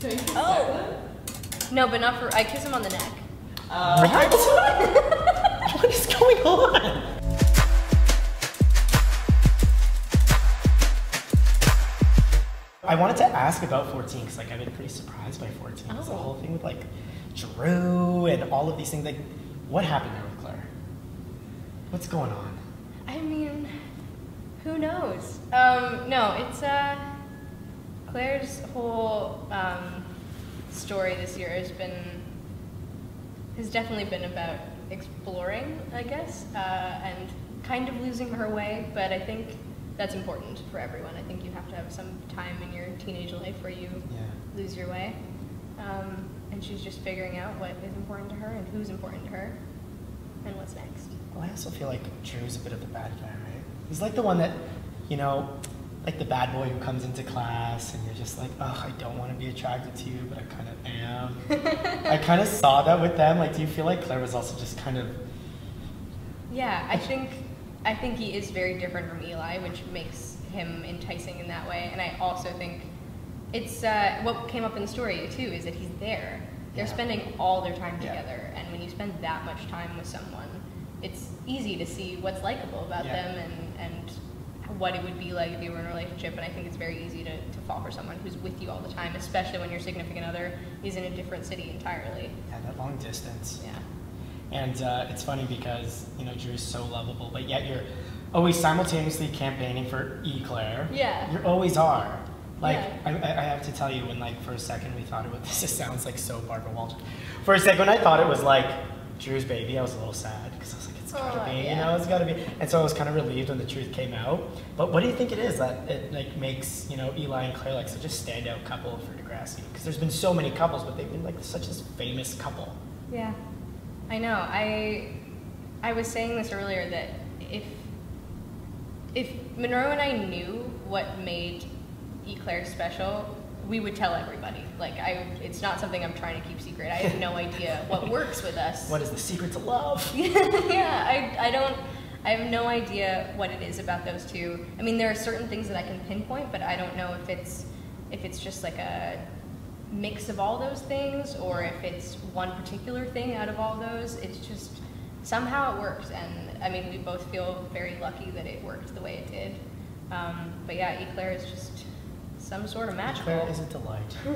Don't you kiss Oh. No, but not for. I kiss him on the neck. What? what is going on? I wanted to ask about 14 because like I've been pretty surprised by 14. It's the Oh. whole thing with like Drew and all of these things. Like, what happened there with Claire? What's going on? I mean, who knows? Um, no, it's uh, Claire's whole um, story this year has been has definitely been about exploring, I guess, uh, and kind of losing her way. But I think that's important for everyone. I think you have to have some time in your teenage life where you Yeah. lose your way. Um, and she's just figuring out what is important to her and who's important to her and what's next. Well, I also feel like Drew's a bit of the bad guy, right? He's like the one that, you know, like the bad boy who comes into class and you're just like, oh, I don't want to be attracted to you, but I kind of am. I kind of saw that with them. Like, do you feel like Claire was also just kind of, Yeah, I think I think he is very different from Eli, which makes him enticing in that way. And I also think it's uh, what came up in the story too is that he's there. They're Yeah. spending all their time Yeah. together, and when you spend that much time with someone, it's easy to see what's likable about Yeah. them and and what it would be like if you were in a relationship. And I think it's very easy to, to fall for someone who's with you all the time, especially when your significant other is in a different city entirely. yeah, that long distance. Yeah. And uh, it's funny because, you know, Drew is so lovable, but yet you're always simultaneously campaigning for E. Claire. Yeah. You always are. Like, Yeah. I, I have to tell you, when, like, for a second we thought it was, this just sounds like so Barbara Walters. For a second, when I thought it was, like, Drew's baby, I was a little sad because I was like, it's gotta Aw, be, you know, it's gotta be. And so I was kind of relieved when the truth came out. But what do you think it is that it, like, makes, you know, Eli and Claire, like, such a standout couple for Degrassi? Because there's been so many couples, but they've been, like, such a famous couple. Yeah, I know. I I was saying this earlier that if if Munro and I knew what made Eclair special, we would tell everybody. Like I, it's not something I'm trying to keep secret. I have no idea what works with us. What is the secret to love? yeah, I, I don't. I have no idea what it is about those two. I mean, there are certain things that I can pinpoint, but I don't know if it's if it's just like a mix of all those things or if it's one particular thing out of all those. It's just somehow it works, and I mean, we both feel very lucky that it worked the way it did. Um, but yeah, Eclair is just some sort of magical. Claire is a delight.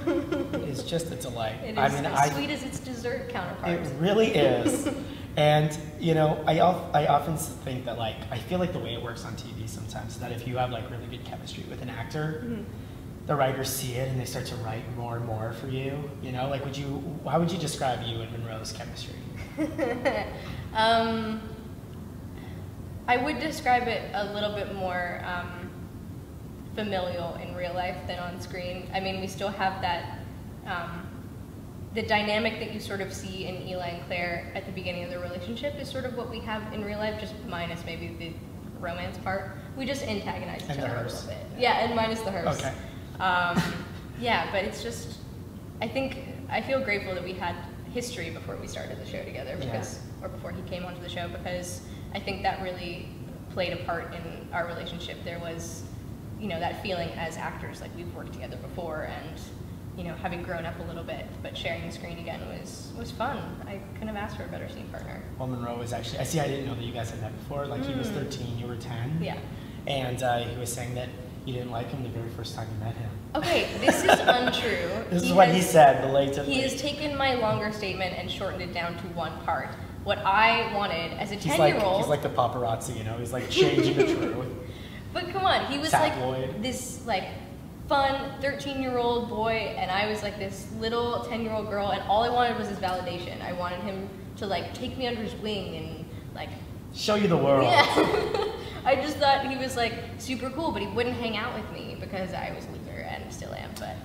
it is just a delight. It is I mean, as I, sweet as its dessert counterpart. it really is. and you know, I I often think that like I feel like the way it works on TV sometimes is that if you have like really good chemistry with an actor, Mhm. the writers see it and they start to write more and more for you. You know, like would you? How would you describe you and Munro's chemistry? um, I would describe it a little bit more um, familial in real life than on screen. I mean, we still have that. Um, the dynamic that you sort of see in Eli and Claire at the beginning of their relationship is sort of what we have in real life, just minus maybe the romance part. We just antagonize each And the other a little bit. Yeah, and minus the hers. Okay. Um, yeah, but it's just, I think, I feel grateful that we had history before we started the show together Yeah. or before he came onto the show because I think that really played a part in our relationship. There was, you know, that feeling as actors, like we've worked together before and, you know, having grown up a little bit, but sharing the screen again was, was fun. I couldn't have asked for a better scene partner. Well, Munro was actually. I see. I didn't know that you guys had met before. Like he was Mm. 13, you were 10. Yeah. And uh, he was saying that you didn't like him the very first time you met him. Okay, this is untrue. This is what has- he said, belatedly. He has taken my longer statement and shortened it down to one part. What I wanted as a He's 10 year old. he's like the paparazzi, you know. He's like changing the truth. But come on, he was like this like fun 13 year old boy, and I was like this little 10 year old girl, and all I wanted was his validation. I wanted him to like take me under his wing and like. Show you the world. Yeah. I just thought he was like super cool, but he wouldn't hang out with me because I was a loser and still am, but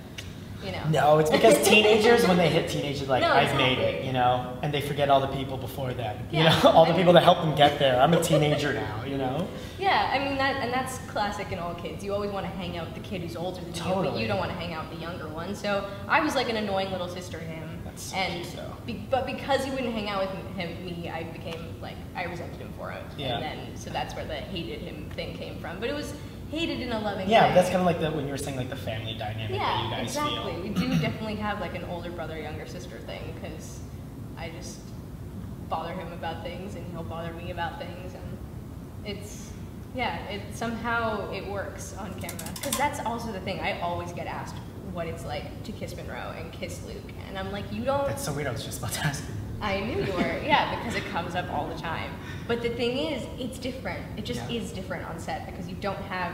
you know. No, it's because teenagers, when they hit teenagers, like No, I've made it, you know, and they forget all the people before them. You know, all the I people mean- that helped them get there. I'm a teenager now, you know. Yeah, I mean that, and that's classic in all kids. You always want to hang out with the kid who's older than you, but you don't want to hang out with the younger one. So I was like an annoying little sister to him, That's so and cute, be, but because he wouldn't hang out with him, me, I became like I resented him for it. Yeah. And then so that's where the hated him thing came from. But it was hated in a loving Yeah, way. but that's kind of like the when you were saying like the family dynamic that yeah, you guys exactly. feel. We do definitely have like an older brother, younger sister thing because I just bother him about things and he'll bother me about things and it's yeah it somehow it works on camera because that's also the thing i always get asked what it's like to kiss munro and kiss luke and i'm like you don't That's so weird. I was just about to ask you. I knew you were, yeah, because it comes up all the time. But the thing is, it's different. It just Yeah. is different on set because you don't have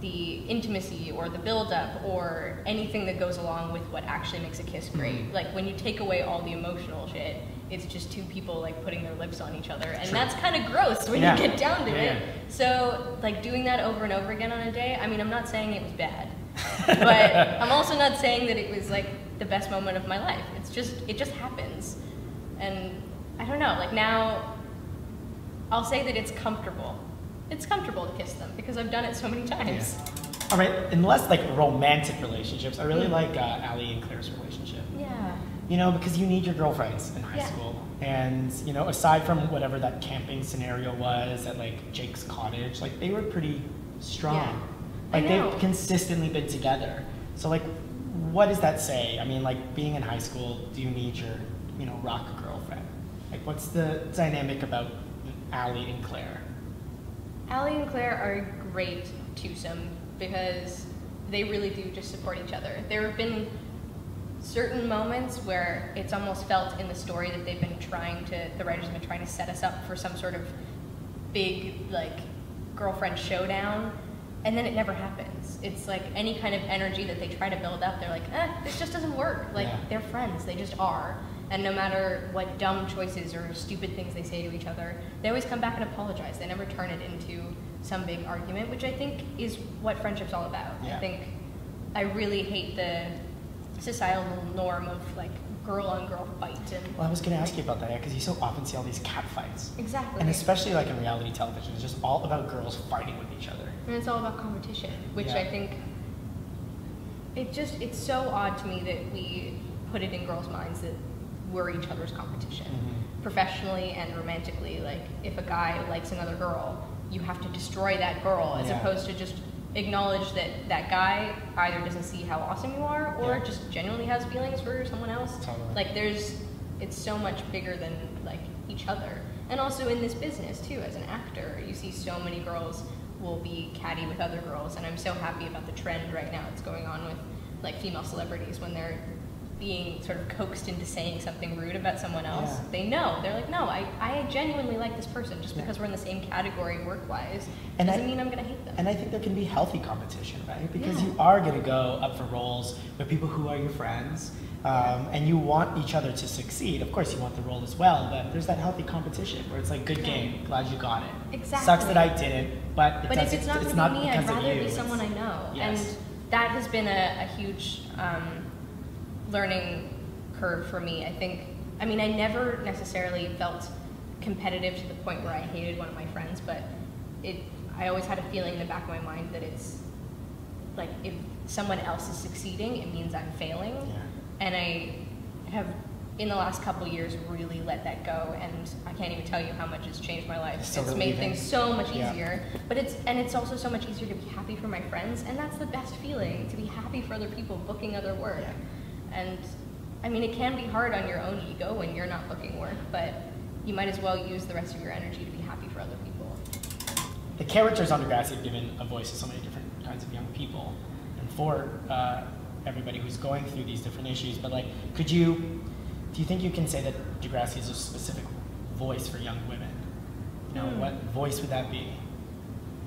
the intimacy or the buildup or anything that goes along with what actually makes a kiss great. Mhm. Like when you take away all the emotional shit, it's just two people like putting their lips on each other, and True. that's kind of gross when Yeah. you get down to Yeah, it. So like doing that over and over again on a day. I mean, I'm not saying it was bad, but I'm also not saying that it was like the best moment of my life. It's just it just happens, and I don't know. Like now, I'll say that it's comfortable. It's comfortable to kiss them because I've done it so many times. All right, in less like romantic relationships, I really Mm. like uh, Alli and Claire's relationship. Yeah. You know, because you need your girlfriends in high Yeah. school. And, you know, aside from whatever that camping scenario was at like Jake's cottage, like they were pretty strong. Yeah. I Like they've consistently been together. So like what does that say? I mean, like being in high school, do you need your, you know, rock girlfriend? Like what's the dynamic about Alli and Claire? Alli and Claire are a great twosome because they really do just support each other. There have been certain moments where it's almost felt in the story that they've been trying to, the writers have been trying to set us up for some sort of big, like, girlfriend showdown, and then it never happens. It's like any kind of energy that they try to build up, they're like, eh, this just doesn't work. Like, Yeah. they're friends, they just are. And no matter what dumb choices or stupid things they say to each other, they always come back and apologize. They never turn it into some big argument, which I think is what friendship's all about. Yeah. I think I really hate the societal norm of like girl on girl fight and Well, I was going to ask you about that because you so often see all these cat fights. exactly. And especially like in reality television, it's just all about girls fighting with each other. And it's all about competition, which Yeah. I think it just it's so odd to me that we put it in girls' minds that we're each other's competition. Mhm. Professionally and romantically, like if a guy likes another girl, you have to destroy that girl as Yeah. opposed to just acknowledge that that guy either doesn't see how awesome you are or Yeah. just genuinely has feelings for someone else. Totally. Like there's it's so much bigger than like each other. And also in this business too, as an actor, you see so many girls will be catty with other girls and I'm so happy about the trend right now that's going on with like female celebrities when they're being sort of coaxed into saying something rude about someone else. Yeah. They know. They're like, no, I, I genuinely like this person just Yeah. because we're in the same category work wise. And doesn't I- mean I'm gonna hate them. And I think there can be healthy competition, right? Because Yeah. you are going to go up for roles with people who are your friends, um, and you want each other to succeed. Of course, you want the role as well, but there's that healthy competition where it's like, good Yeah. game, glad you got it. Exactly. Sucks that I didn't, but it but if it's not it's going not to me, I'd rather be someone I know. Yes. And that has been a, a huge um, learning curve for me. I think, I mean, I never necessarily felt competitive to the point where I hated one of my friends, but it, I always had a feeling in the back of my mind that it's like if someone else is succeeding, it means I'm failing. Yeah. And I have, in the last couple years, really let that go. And I can't even tell you how much it's changed my life. It's so it's made things so much Yeah. easier. But it's and it's also so much easier to be happy for my friends, and that's the best feeling to be happy for other people booking other work. Yeah. And I mean, it can be hard on your own ego when you're not booking work, but you might as well use the rest of your energy to be happy for other people. the characters on Degrassi have given a voice to so many different kinds of young people, and for uh, everybody who's going through these different issues. But like, could you, do you think you can say that Degrassi is a specific voice for young women? You know, Hmm. what voice would that be?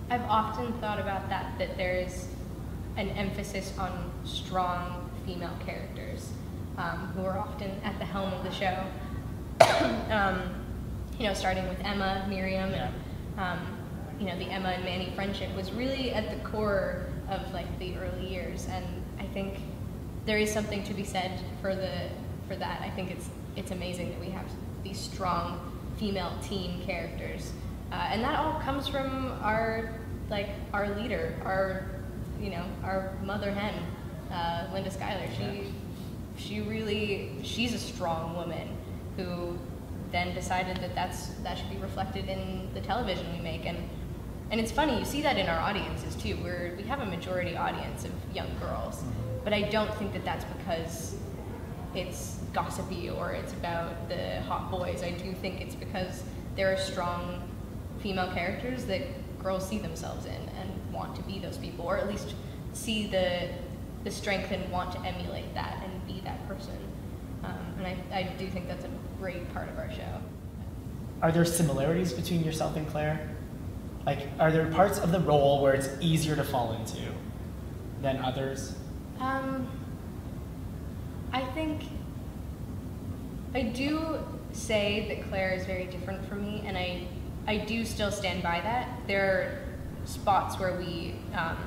I've often thought about that, that there's an emphasis on strong female characters um, who are often at the helm of the show. um, you know, starting with Emma, Miriam, and um, you know, the Emma and Manny friendship was really at the core of like the early years, and I think there is something to be said for the for that. I think it's it's amazing that we have these strong female teen characters, uh, and that all comes from our like our leader, our you know our mother hen, uh, Linda Schuyler. She she really she's a strong woman who then decided that that's that should be reflected in the television we make. And and it's funny you see that in our audiences too. We're we have a majority audience of young girls. But but I don't think that that's because it's gossipy or it's about the hot boys. I do think it's because there are strong female characters that girls see themselves in and want to be those people, or at least see the the strength and want to emulate that and be that person. Um, and I, I do think that's a great part of our show. Are there similarities between yourself and Claire? Like, are there parts of the role where it's easier to fall into than others? Um, I think I do say that Claire is very different from me, and I I do still stand by that. There are spots where we um,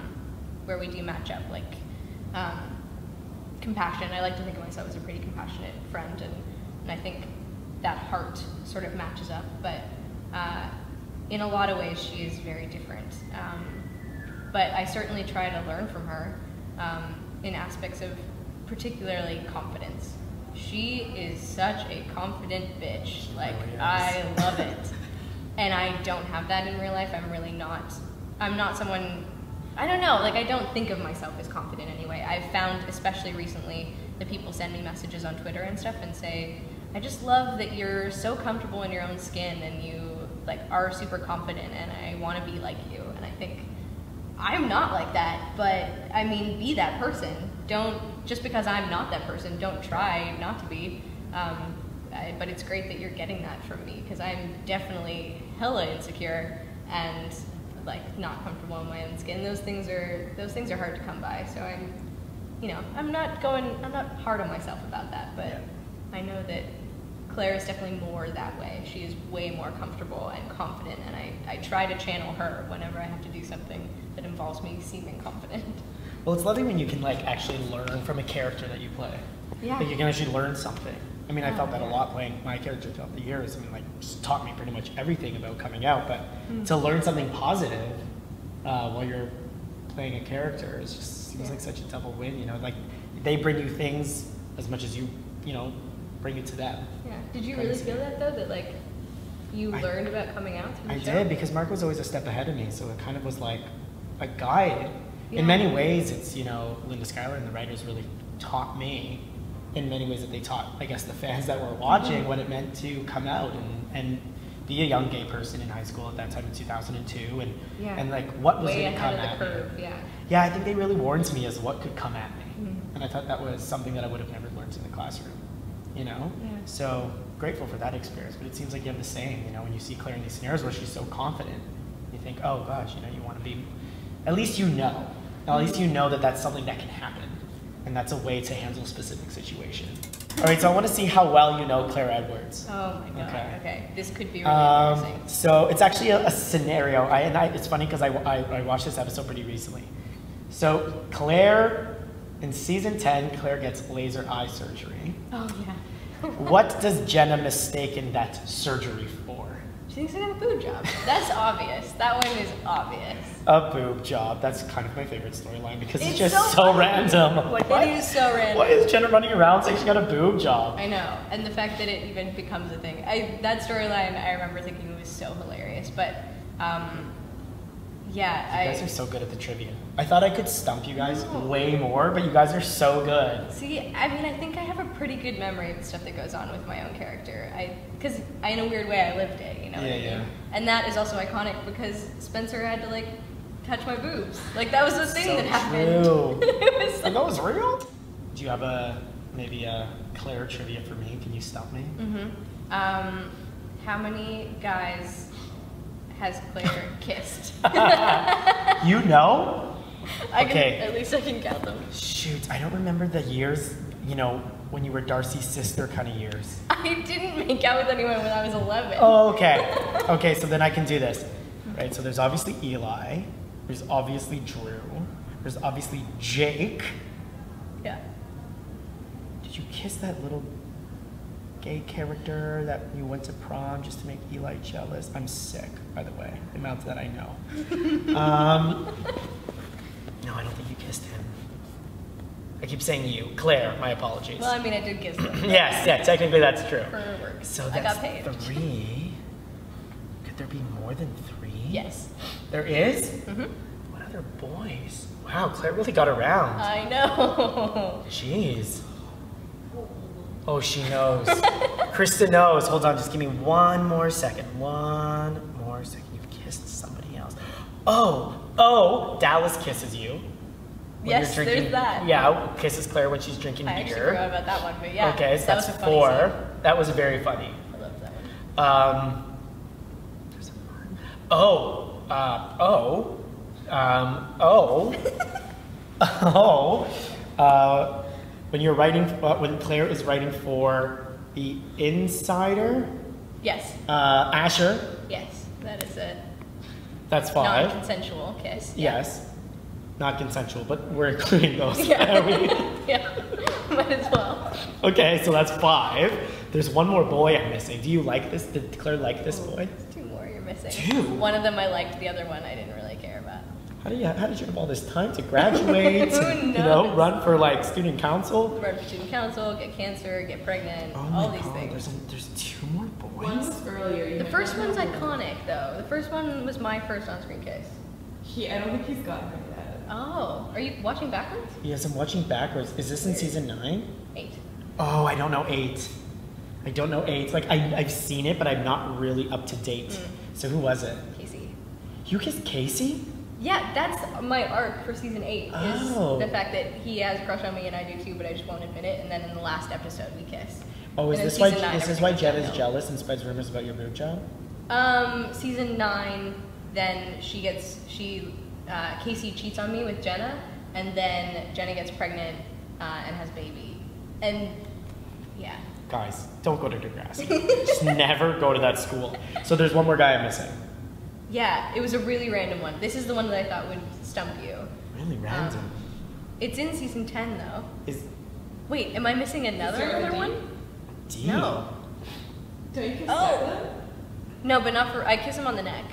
where we do match up, like um, compassion. I like to think of myself as a pretty compassionate friend, and, and I think that heart sort of matches up. But uh, in a lot of ways, she is very different. Um, but I certainly try to learn from her um, in aspects of particularly confidence. She is such a confident bitch. Like really is. I love it, and I don't have that in real life. I'm really not. I'm not someone. I don't know. Like I don't think of myself as confident anyway. I've found, especially recently, that people send me messages on Twitter and stuff and say, "I just love that you're so comfortable in your own skin and you like are super confident, and I want to be like you." And I think I'm not like that, but I mean, be that person. Don't just because I'm not that person. Don't try not to be. Um, I, but it's great that you're getting that from me because I'm definitely hella insecure and like not comfortable in my own skin. Those things are those things are hard to come by. So I'm, you know, I'm not going. I'm not hard on myself about that, but Yeah. I know that Claire is definitely more that way. She is way more comfortable and confident, and I, I try to channel her whenever I have to do something that involves me seeming confident. Well, it's lovely when you can like actually learn from a character that you play. Yeah. Like you can actually learn something. I mean, I felt that a lot playing my character throughout the years. I mean, like, just taught me pretty much everything about coming out. But Mm. to learn something positive uh, while you're playing a character is just seems like such a double win. You know, like they bring you things as much as you, you know, bring it to them. Yeah. Did you really feel that though? That like you I- learned about coming out through the I show? did because Mark was always a step ahead of me, so it kind of was like a guide. Yeah. In many ways, it's you know Linda Schuyler and the writers really taught me. In many ways, that they taught, I guess, the fans that were watching what it meant to come out and, and be a young gay person in high school at that time in 2002, and Yeah. and like what was going to come at of the me. curve. Yeah. Yeah, I think they really warned me as what could come at me, Mhm. and I thought that was something that I would have never learned in the classroom. You know, Yeah. so grateful for that experience. But it seems like you have the same. You know, when you see Claire in these scenarios where she's so confident, you think, oh gosh, you know, you want to be. At least you know. At least you know that that's something that can happen, and that's a way to handle a specific situation. All right, so I want to see how well you know Claire Edwards. Oh my god. Okay. Okay. This could be really Um, so it's actually a, a scenario. I, and I, it's funny because I, I, I watched this episode pretty recently. So Claire, in season 10, Claire gets laser eye surgery. Oh yeah. What does Jenna mistake in that surgery for? She thinks I got a boob job. That's obvious. That one is obvious. A boob job. That's kind of my favorite storyline because it's, It's just so so, random. Like, It what? is so random. Why is Jenna running around saying she got a boob job? I know, and the fact that it even becomes a thing. I, that storyline, I remember thinking was so hilarious. But um, yeah, You I guys are so good at the trivia. I thought I could stump you guys No. way more, but you guys are so good. see. I mean, I think I have a pretty good memory of the stuff that goes on with my own character. I, because I in a weird way, I lived it. You know. I Yeah, mean? yeah. And that is also iconic because Spencer had to like touch my boobs. Like that was the thing So that happened. true. it was Like, that was real? Do you have a maybe a Claire trivia for me? Can you stump me? Mm-hmm. Um, how many guys has Claire kissed? you know? I can, Okay. At least I can count them. Shoot, I don't remember the years, you know, when you were Darcy's sister kind of years. I didn't make out with anyone when I was 11. Oh, okay. Okay, so then I can do this. Right, so there's obviously Eli, there's obviously Drew, there's obviously Jake. Yeah. Did you kiss that little gay character that you went to prom just to make Eli jealous? I'm sick, by the way, the amount that I know. um, no, I don't think you kissed him. I keep saying you. Claire, my apologies. Well, I mean, I did kiss him. yes, yeah, technically that's true. For work. So I got paid. three. Could there be more than three? Yes. There is? hmm What other other boys? Wow, Claire really got around. I know. Jeez. Oh, she knows. Krista knows. Hold on, just give me one more second. One more second. You kissed somebody else. Oh, oh, Dallas kisses you. when you're Yes, there's that. Yeah, kisses Claire when she's drinking beer. I beer. forgot about that one, but yeah. okay, so that that's was four. scene. That was very funny. I love that one. Um, there's a word. oh, uh, oh, um, oh, oh. Uh, when you're writing, uh, when Claire is writing for the Insider, Yes, uh, Asher, yes, that is a that's five. non-consensual kiss. Yes, not consensual, but we're including those. Yeah. yeah, might as well. okay, so that's five. There's one more boy I'm missing. Do you like this? Did Claire like this oh, boy? Two more you're missing. Two? One of them I liked, the other one I didn't really. How do you how did you have all this time to graduate? Who and, you know, run for like student council? Run for student council, get cancer, get pregnant, Oh my all these god, things. there's a, there's two more boys. was earlier. The first one's know. iconic though. The first one was my first on-screen kiss. He, I don't think he's gotten her yet. Oh, are you watching backwards? Yes, I'm watching backwards. Is this in season nine? Eight. Oh, I don't know eight. I don't know eight. Like I, I've seen it, but I'm not really up to date. Mm. So who was it? KC. You kissed KC? Yeah, that's my arc for season eight. Is Oh. the fact that he has a crush on me and I do too, but I just won't admit it. And then in the last episode, we kiss. Oh, is this why nine, this is why Jen is jealous and spreads rumors about your boob job? Um, season nine, then she gets she uh, KC cheats on me with Jenna, and then Jenna gets pregnant uh, and has baby, and yeah, Guys, don't go to Degrassi. Just never go to that school. So there's one more guy I'm missing. Yeah, it was a really random one. This is the one that I thought would stump you. Really random. Um, It's in season ten though. is Wait, am I missing another there a other one? D? No. Don't you kiss Oh. Declan? No, but not for. I kiss him on the neck.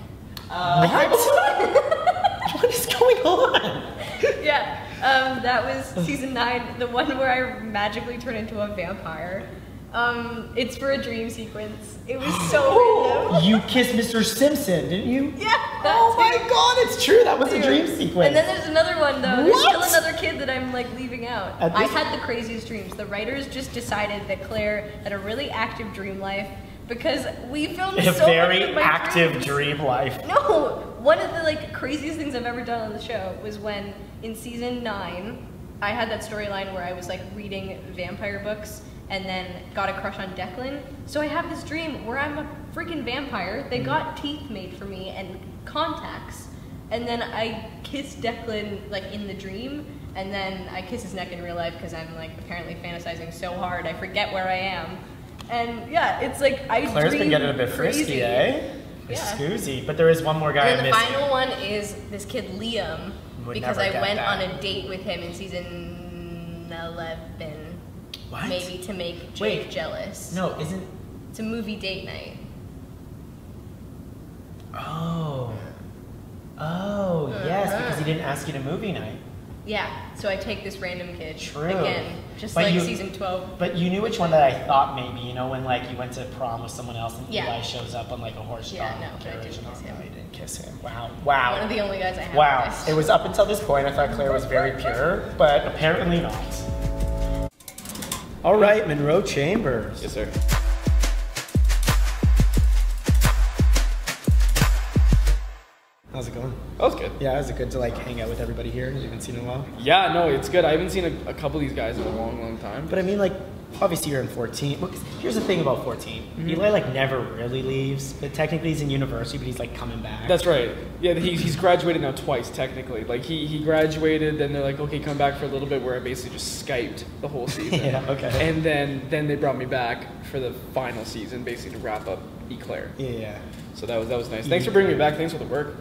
Uh, What? what is going on? yeah, um, that was season nine, the one where I magically turn into a vampire. Um, it's for a dream sequence. It was so random. You kissed Mr. Simpson, didn't you? Yeah, Oh my god, it's true. That was a dream sequence. And then there's another one though. There's What? still another kid that I'm like leaving out. I had the craziest dreams. The writers just decided that Claire had a really active dream life because we filmed a so very many of my active dreams. dream life. No, one of the like craziest things I've ever done on the show was when in season nine, I had that storyline where I was like reading vampire books and then got a crush on Declan. So I have this dream where I'm a freaking vampire. They got teeth made for me and contacts, and then I kiss Declan like in the dream. And then I kiss his neck in real life because I'm like apparently fantasizing so hard I forget where I am. And yeah, it's like I Claire's been getting a bit frisky, crazy. eh? Yeah. Excusey. But there is one more guy And the final one is this kid Liam, Would because I went that. on a date with him in season eleven, What? maybe to make Jake Wait. jealous. No, isn't. It's a movie date night. Oh. Uh-huh. Oh, yes, because he uh-huh. didn't ask you to movie night. Yeah, so I take this random kid True. again, just But like you- season twelve. But you knew which one that I thought maybe, you know, when like you went to prom with someone else and Yeah. Eli shows up on like a horse Yeah, no, I carriage didn't kiss him. No, you didn't kiss him. Wow. Wow. One of the only guys I have. Wow. It was up until this point I thought Claire was very pure, but apparently not. All right, Munro Chambers. Yes, sir. How's it going? That was good. Yeah, is it good to like hang out with everybody here? You haven't seen in a while. Yeah, no, it's good. I haven't seen a, a couple of these guys in a long, long time. But I mean, like, obviously you're in 14. Look, here's the thing about 14. Mm-hmm. Eli like never really leaves, but technically he's in university, but he's like coming back. That's right. Yeah, he, he's graduated now twice, technically. Like, he, he graduated, then they're like, okay, come back for a little bit, where I basically just Skyped the whole season. Yeah, okay. And then, then they brought me back for the final season, basically to wrap up Eclair. Yeah, yeah. So that was, that was nice. Thanks for bringing me back. Thanks for the work.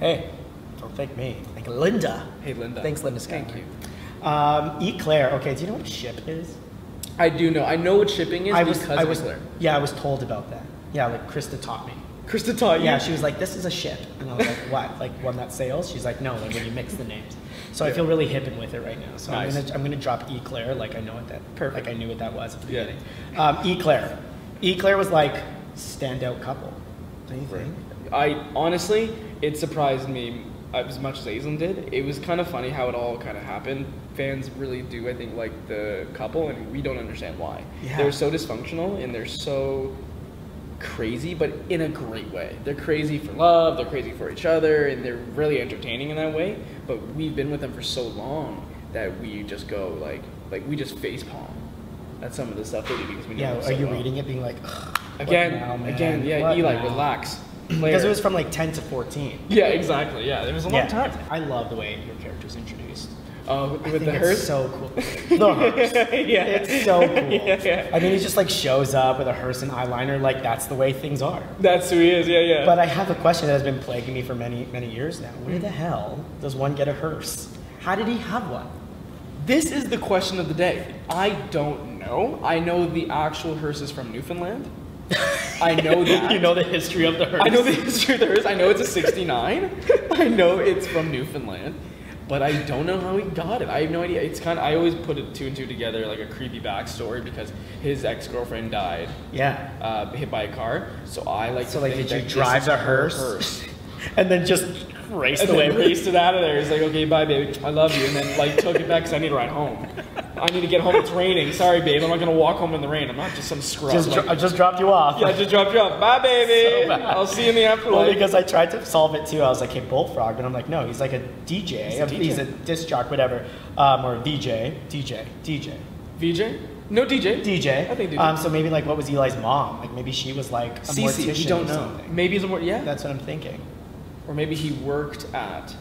Hey, don't thank me. Thank Linda. Hey, Linda. Thanks, Linda Thank you. Um, Eclair. Okay, do you know what a ship is? I do know. I know what shipping is I was, because I was, yeah, I was told about that. Yeah, like Krista taught me. Krista taught you? Yeah, she was like, "This is a ship," and I was like, "What? Like one that sails?" She's like, "No, like when you mix the names." So I feel really hip and with it right now. So Nice. I'm gonna I'm gonna drop Eclair like I know what that Perfect. like I knew what that was at the Yeah. beginning. Um, Eclair, Eclair was like standout couple. Don't you think? I honestly, it surprised me as much as Aislinn did. It was kind of funny how it all kind of happened. Fans really do, I think, like the couple, and we don't understand why. Yeah. They're so dysfunctional and they're so crazy, but in a great way. They're crazy for love, they're crazy for each other, and they're really entertaining in that way. But we've been with them for so long that we just go like, like we just face palm at some of the stuff they do because we know Yeah, them are so you well. reading it being like, Again, now, again, yeah, What Eli, now?" relax. Because it was from like 10 to 14. Yeah, exactly. Yeah, it was a long Yeah. time. I love the way your character's introduced. Oh, with think the it's hearse. so cool. The hearse. yeah, It's so cool. yeah, yeah. I mean, he just like shows up with a hearse and eyeliner, like that's the way things are. That's who he is. Yeah, yeah. But I have a question that has been plaguing me for many, many years now. Where the hell does one get a hearse? How did he have one? this is the question of the day. I don't know. I know the actual hearse is from Newfoundland. I know that. you know the history of the hearse. I know the history of the hearse. I know it's a 69. I know it's from Newfoundland. But I don't know how he got it. I have no idea. It's kind of, I always put it two and two together, like a creepy backstory, because his ex girlfriend died, Yeah. uh, hit by a car. So I like. So to like, did you drive the her hearse? And then just raced away raced it out of there. He's like, okay, bye, baby. I love you. And then like took it back because I need to ride home. I need to get home. It's raining. Sorry, babe. I'm not gonna walk home in the rain. I'm not just some scrub. Just, Like, I just dropped you off. yeah, I just dropped you off. Bye, baby. So. I'll see you in the afterlife. Well, because I tried to solve it too. I was like, hey, Bullfrog. And I'm like, no, he's like a DJ. He's a He's a disc jock, whatever. Um, or VJ. DJ. DJ. VJ? No DJ. DJ. I think DJ. Um, so maybe like, what was Eli's mom? Like maybe she was like a mortician Cece. We don't know. Maybe it's a more yeah. That's what I'm thinking. Or maybe he worked at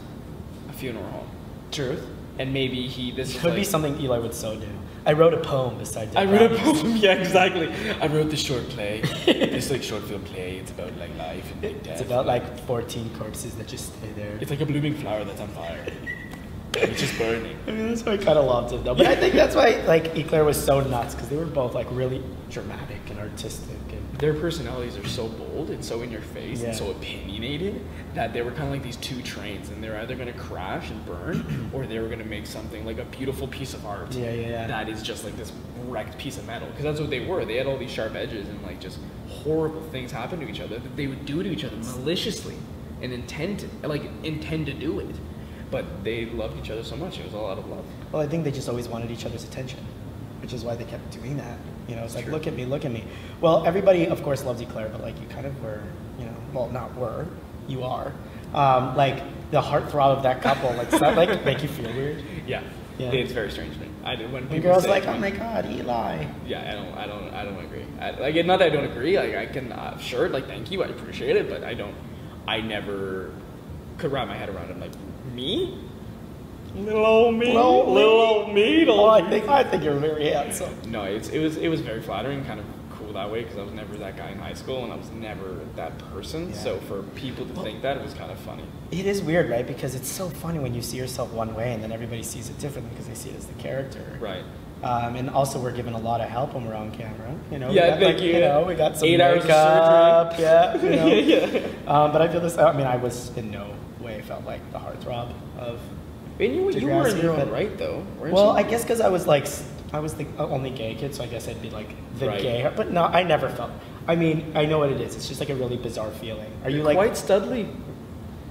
a funeral home, Truth. and maybe he this Could like, be something Eli would so do. I wrote a poem beside I wrote a poem. Yeah, exactly. I wrote the short play. it's like short film play. It's about like life and like, death. It's about like 14 corpses that just stay there. It's like a blooming flower that's on fire. it's just burning. I mean, that's why I kind of loved it though. But I think that's why like Eclair was so nuts because they were both like really dramatic and artistic Their personalities are so bold and so in your face Yeah. and so opinionated that they were kind of like these two trains, and they're either going to crash and burn, or they were going to make something like a beautiful piece of art. Yeah, yeah, yeah. That is just like this wrecked piece of metal, because that's what they were. They had all these sharp edges and like just horrible things happen to each other that they would do to each other maliciously and intend to, like intend to do it. But they loved each other so much; it was all out of love. well, I think they just always wanted each other's attention, which is why they kept doing that. You know, it's like True. look at me, look at me. Well, everybody of course loves Eclair, but like you kind of were, you know, well not were, you are, um, like the heartthrob of that couple. Like does that like make you feel weird? Yeah, Yeah. it's very strange to me. I did when The girl's like, oh my god, Eli. Yeah, I don't, I don't, I don't agree. I, like, not that I don't agree. Like, I can, uh, sure, like, thank you, I appreciate it, but I don't, I never could wrap my head around it. Like, me, little old me, Little old me? little old me. little Oh, I think I think you're very handsome. No, it's, it was, it was very flattering, kind of cool that way, because I was never that guy in high school, and I was never that person. Yeah. So for people to think that, it was kind of funny. It is weird, right? Because it's so funny when you see yourself one way and then everybody sees it differently because they see it as the character. Right. Um, and also, we're given a lot of help when we're on camera. You know, Yeah, got, thank like, you. You know, we got some Eight hours of makeup, yeah, you know. yeah. Um, but I feel this. I mean, I was in no way felt like the heartthrob of. And you, you were in your own right, though. weren't Well, you? I guess because I was like, I was the only gay kid, so I guess I'd be like the Right. gay. But no, I never felt. I mean, I know what it is. It's just like a really bizarre feeling. Are you like quite studly,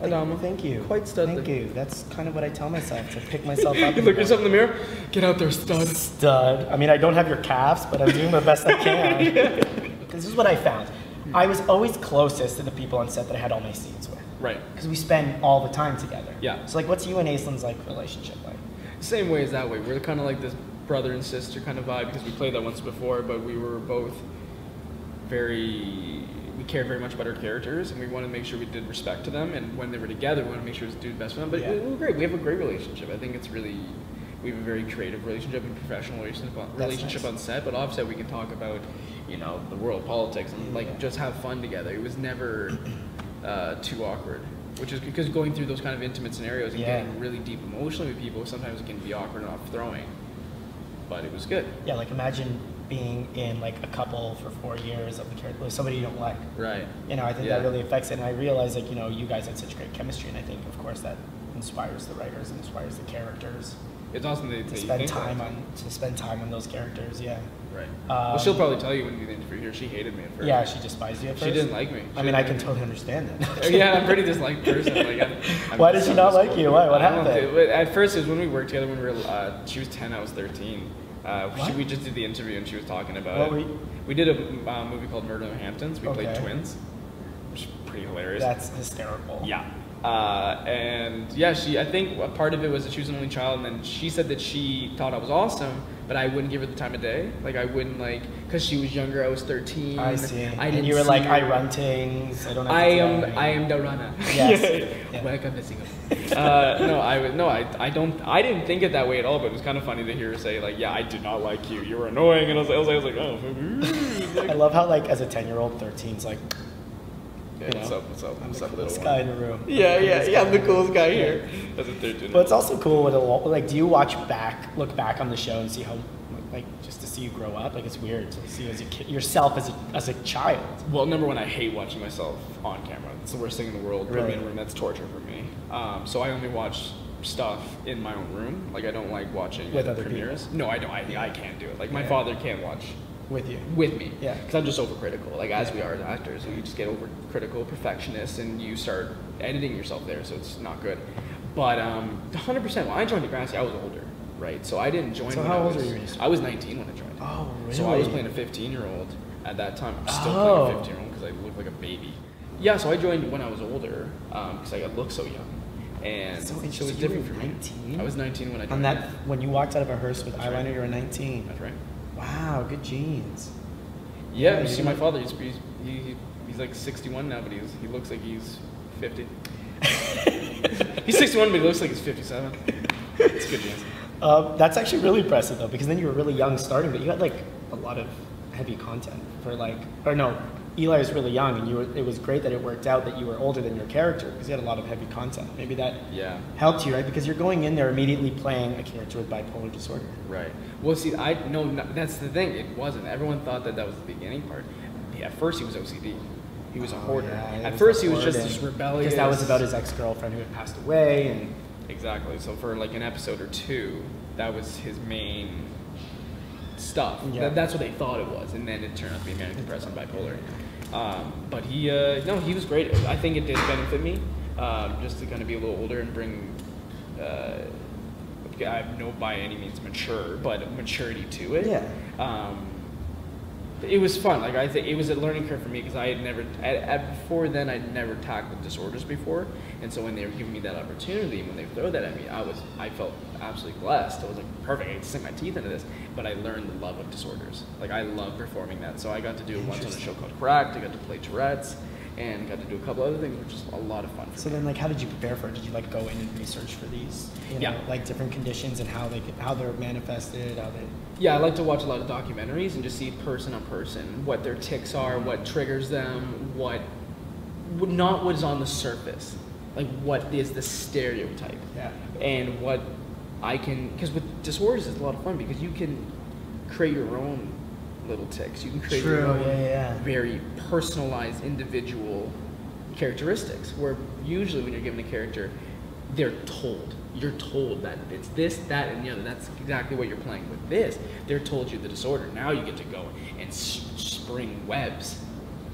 Adamo? Thank you. Quite studly. Thank you. That's kind of what I tell myself to pick myself up. You look yourself in the mirror. Get out there, stud. Stud. I mean, I don't have your calves, but I'm doing the best I can. This is what I found. I was always closest to the people on set that I had all my scenes with. Right. Because we spend all the time together. Yeah. So, like, what's you and Aislinn's like relationship like? Same way as that way. We're kind of like this brother and sister kind of vibe because we played that once before, but we were both very. We cared very much about our characters, and we wanted to make sure we did respect to them. And when they were together, we wanted to make sure it was do the best for them. But Yeah. we were great. We have a great relationship. I think it's really. We have a very creative relationship and professional relationship on, That's relationship nice. on set, but offset we can talk about, you know, the world, politics, and like Yeah. just have fun together. It was never uh, too awkward, which is because going through those kind of intimate scenarios and Yeah. getting really deep emotionally with people sometimes it can be awkward and off throwing. But it was good. Yeah, like, imagine being in, like, a couple for four years of the character, with somebody you don't like. Right. You know, I think Yeah. that really affects it. And I realize, like, you know, you guys had such great chemistry, and I think, of course, that inspires the writers and inspires the characters. It's awesome that to spend time that. on to spend time on those characters. Yeah. Right. well, Um, she'll probably tell you when you do the interview here. She hated me at first. Yeah, she despised you at first. She didn't like me. I mean, I can me. totally understand that. Yeah, I'm a pretty disliked person. Like, I'm Why did she not like you? Why? What happened? At first, it was when we worked together when we were. Uh, she was 10, I was 13. Uh, she, we just did the interview and she was talking about What it. you- We did a uh, movie called Murder in the Hamptons. We played twins, which is pretty hilarious. That's hysterical. Yeah. Uh, and yeah, she. I think a part of it was that she was an only child, and then she said that she thought I was awesome, but I wouldn't give her the time of day. Like I wouldn't like because she was younger. I was thirteen. I see. I and you were like, her. I run things. I don't. Have I am. I am the runner. Yes. Yeah. Welcome to Singapore. uh, no, I was no. I. I don't. I didn't think it that way at all. But it was kind of funny to hear her say like, "Yeah, I did not like you. You were annoying." And I was, I was, I was like, "Oh." I love how like as a ten year old, 13's like, Yeah, you what's up? What's up? I'm What's the up, coolest little guy in the room. Yeah, yeah, yeah. I'm the coolest guy here. As a 13. But it's also cool with a like. Do you watch back, look back on the show and see how, like, just to see you grow up? Like, it's weird to see as a kid, yourself as a as a child. Well, number one, I hate watching myself on camera. It's the worst thing in the world. Put me in a room. That's torture for me. Um, so I only watch stuff in my own room. Like I don't like watching With other premieres. No, I don't. I, I can't do it. Like my Yeah. father can't watch with you. with me. Yeah. Because I'm just overcritical. Like as we are as actors, we just get overcritical, perfectionists, and you start editing yourself there, so it's not good. But um, 100%. When I joined Degrassi, I was older, right? So I didn't join. So when how I old was, were you? I was 19 when I joined. Oh, really? So I was playing a 15 year old at that time. I'm still Oh. playing a 15 year old because I look like a baby. Yeah, so I joined when I was older because I got looked so young. And So so, it was different for me. 19? I was 19 when I joined. On that, when you walked out of a hearse with That's eyeliner, right. you were 19. That's right. Wow, good genes. Yeah, Yeah, you see my father, he's, he's, he, he's like 61 now, but he's, he looks like he's 50. he's 61, but he looks like he's 57. It's good genes. Uh, that's actually really impressive though, because then you were really young starting, but you had like a lot of heavy content for like, or no, Eli was really young, and you were. It was great that it worked out that you were older than your character because you had a lot of heavy content. Maybe that Yeah. helped you, right? Because you're going in there immediately playing a character with bipolar disorder. Right. Well, see, I no, no, that's the thing. It wasn't. Everyone thought that that was the beginning part. At first, he was OCD. He was a Oh, hoarder. yeah, At first, he was just this rebellious. Because that was about his ex-girlfriend who had passed away, and Exactly. So for like an episode or two, that was his main stuff. Yeah. That, that's what they thought it was, and then it turned out to be manic depressive bipolar. Um, but he, uh, no, he was great. I think it did benefit me, um, just to kind of be a little older and bring. Uh, I have no by any means mature, but maturity to it. Yeah. Um, it was fun. Like I think it was a learning curve for me because I had never, at, before then, I'd never tackled disorders before, and so when they were giving me that opportunity, when they throw that at me, I was, I felt absolutely blessed. I was like, perfect. I to sink my teeth into this, but I learned the love of disorders. Like I love performing that, so I got to do it once on a show called Cracked. I got to play Tourette's, and got to do a couple other things, which is a lot of fun. So me. then like, how did you prepare for it? Did you like go in and research for these? You know, Yeah. Like different conditions and how they could, how they're manifested, how they. Yeah, I like to watch a lot of documentaries and just see person on person what their ticks are, what triggers them, what, what not what is on the surface, like what is the stereotype, Yeah. and what I can because with disorders it's a lot of fun because you can create your own little ticks. You can create your own yeah, yeah. very personalized individual characteristics. Where usually when you're given a character, they're told. You're told that it's this, that, and the other. That's exactly what you're playing with. This, they're told you the disorder. Now you get to go and spring webs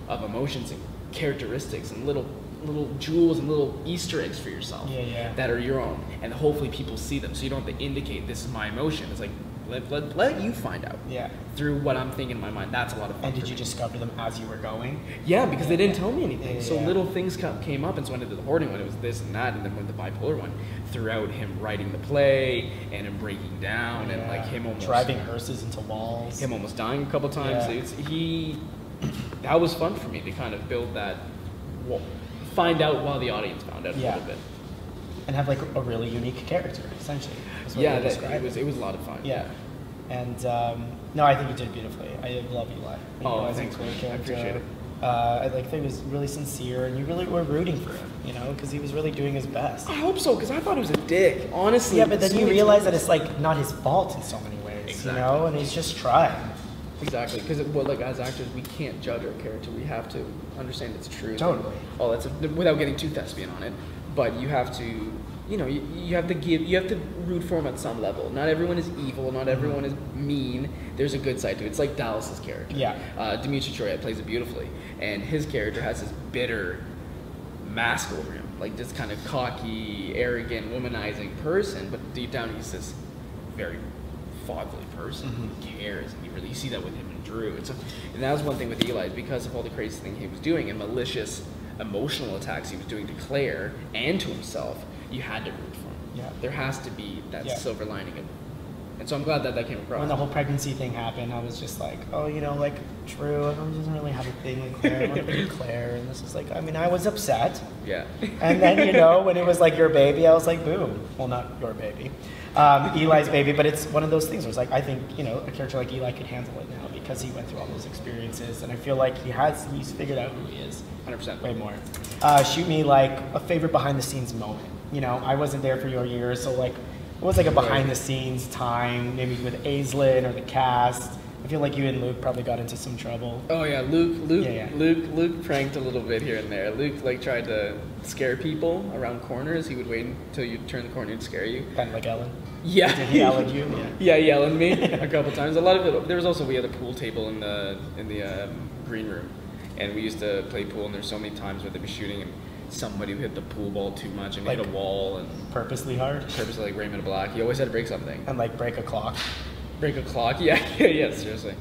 of emotions and characteristics and little little jewels and little Easter eggs for yourself Yeah, yeah. that are your own, and hopefully people see them. So you don't have to indicate this is my emotion. It's like let, let, let you find out Yeah. through what I'm thinking in my mind. That's a lot of fun. And did you me. discover them as you were going? Yeah, because they didn't tell me anything. Yeah, so yeah. little things came up, and so I did the hoarding one, it was this and that, and then with the bipolar one, throughout him writing the play and him breaking down, and like him almost driving hearses into walls. him almost dying a couple times. Yeah. It's, he that was fun for me to kind of build that, well, find out while the audience found out a little bit. and have like a really unique character, essentially. Yeah, that, it was it was a lot of fun. Yeah. And um, no, I think you did beautifully. I love Eli. I think Oh, a thanks, great man. I appreciate it. Uh, I like that he was really sincere, and you really were rooting for him, you know, because he was really doing his best. I hope so, because I thought he was a dick. Honestly. Yeah, but then so you realize that it's like not his fault in so many ways, Exactly. you know, and he's just trying. Exactly, because well, like as actors, we can't judge our character. We have to understand its truth. Totally. All that's without getting too thespian on it, but you have to you know, you, you have to give, you have to root for him at some level. Not everyone is evil. Not everyone is mean. There's a good side to it. It's like Dallas's character. Yeah. Uh, Dimitri plays it beautifully, and his character has this bitter mask over him, like this kind of cocky, arrogant, womanizing person. But deep down, he's this very fatherly person who cares, and you really you see that with him and Drew. And, so, and that was one thing with Eli, is because of all the crazy thing he was doing and malicious, emotional attacks he was doing to Claire and to himself. You had to root for him. Yeah. There has to be that Yeah. silver lining, of, and so I'm glad that that came across. When the whole pregnancy thing happened, I was just like, oh, you know, like Drew, everyone doesn't really have a thing with Claire. I want to be with Claire, and this is like, I mean, I was upset. yeah. And then, you know, when it was like your baby, I was like, boom. Well, not your baby, um, Eli's baby, but it's one of those things where it's like, I think, you know, a character like Eli could handle it now because he went through all those experiences. And I feel like he has, he's figured out who he is Hundred percent. way more. Uh, shoot me like a favorite behind the scenes moment. You know, I wasn't there for your years, so like, it was like a behind the scenes time, maybe with Aislinn or the cast? I feel like you and Luke probably got into some trouble. Oh yeah, Luke, Luke, Yeah, yeah. Luke, Luke pranked a little bit here and there. Luke like tried to scare people around corners. He would wait until you turn the corner and scare you. Kind of like Ellen. Yeah, Did he yell at you? Yeah. Yeah, yelling me a couple times. A lot of it. There was also we had a pool table in the in the um, green room, and we used to play pool. And there's so many times where they'd be shooting and somebody who hit the pool ball too much and hit a wall and Purposely hard. purposely like Raymond Black. You always had to break something. And like break a clock. Break a clock. Yeah, yeah, yeah. Seriously.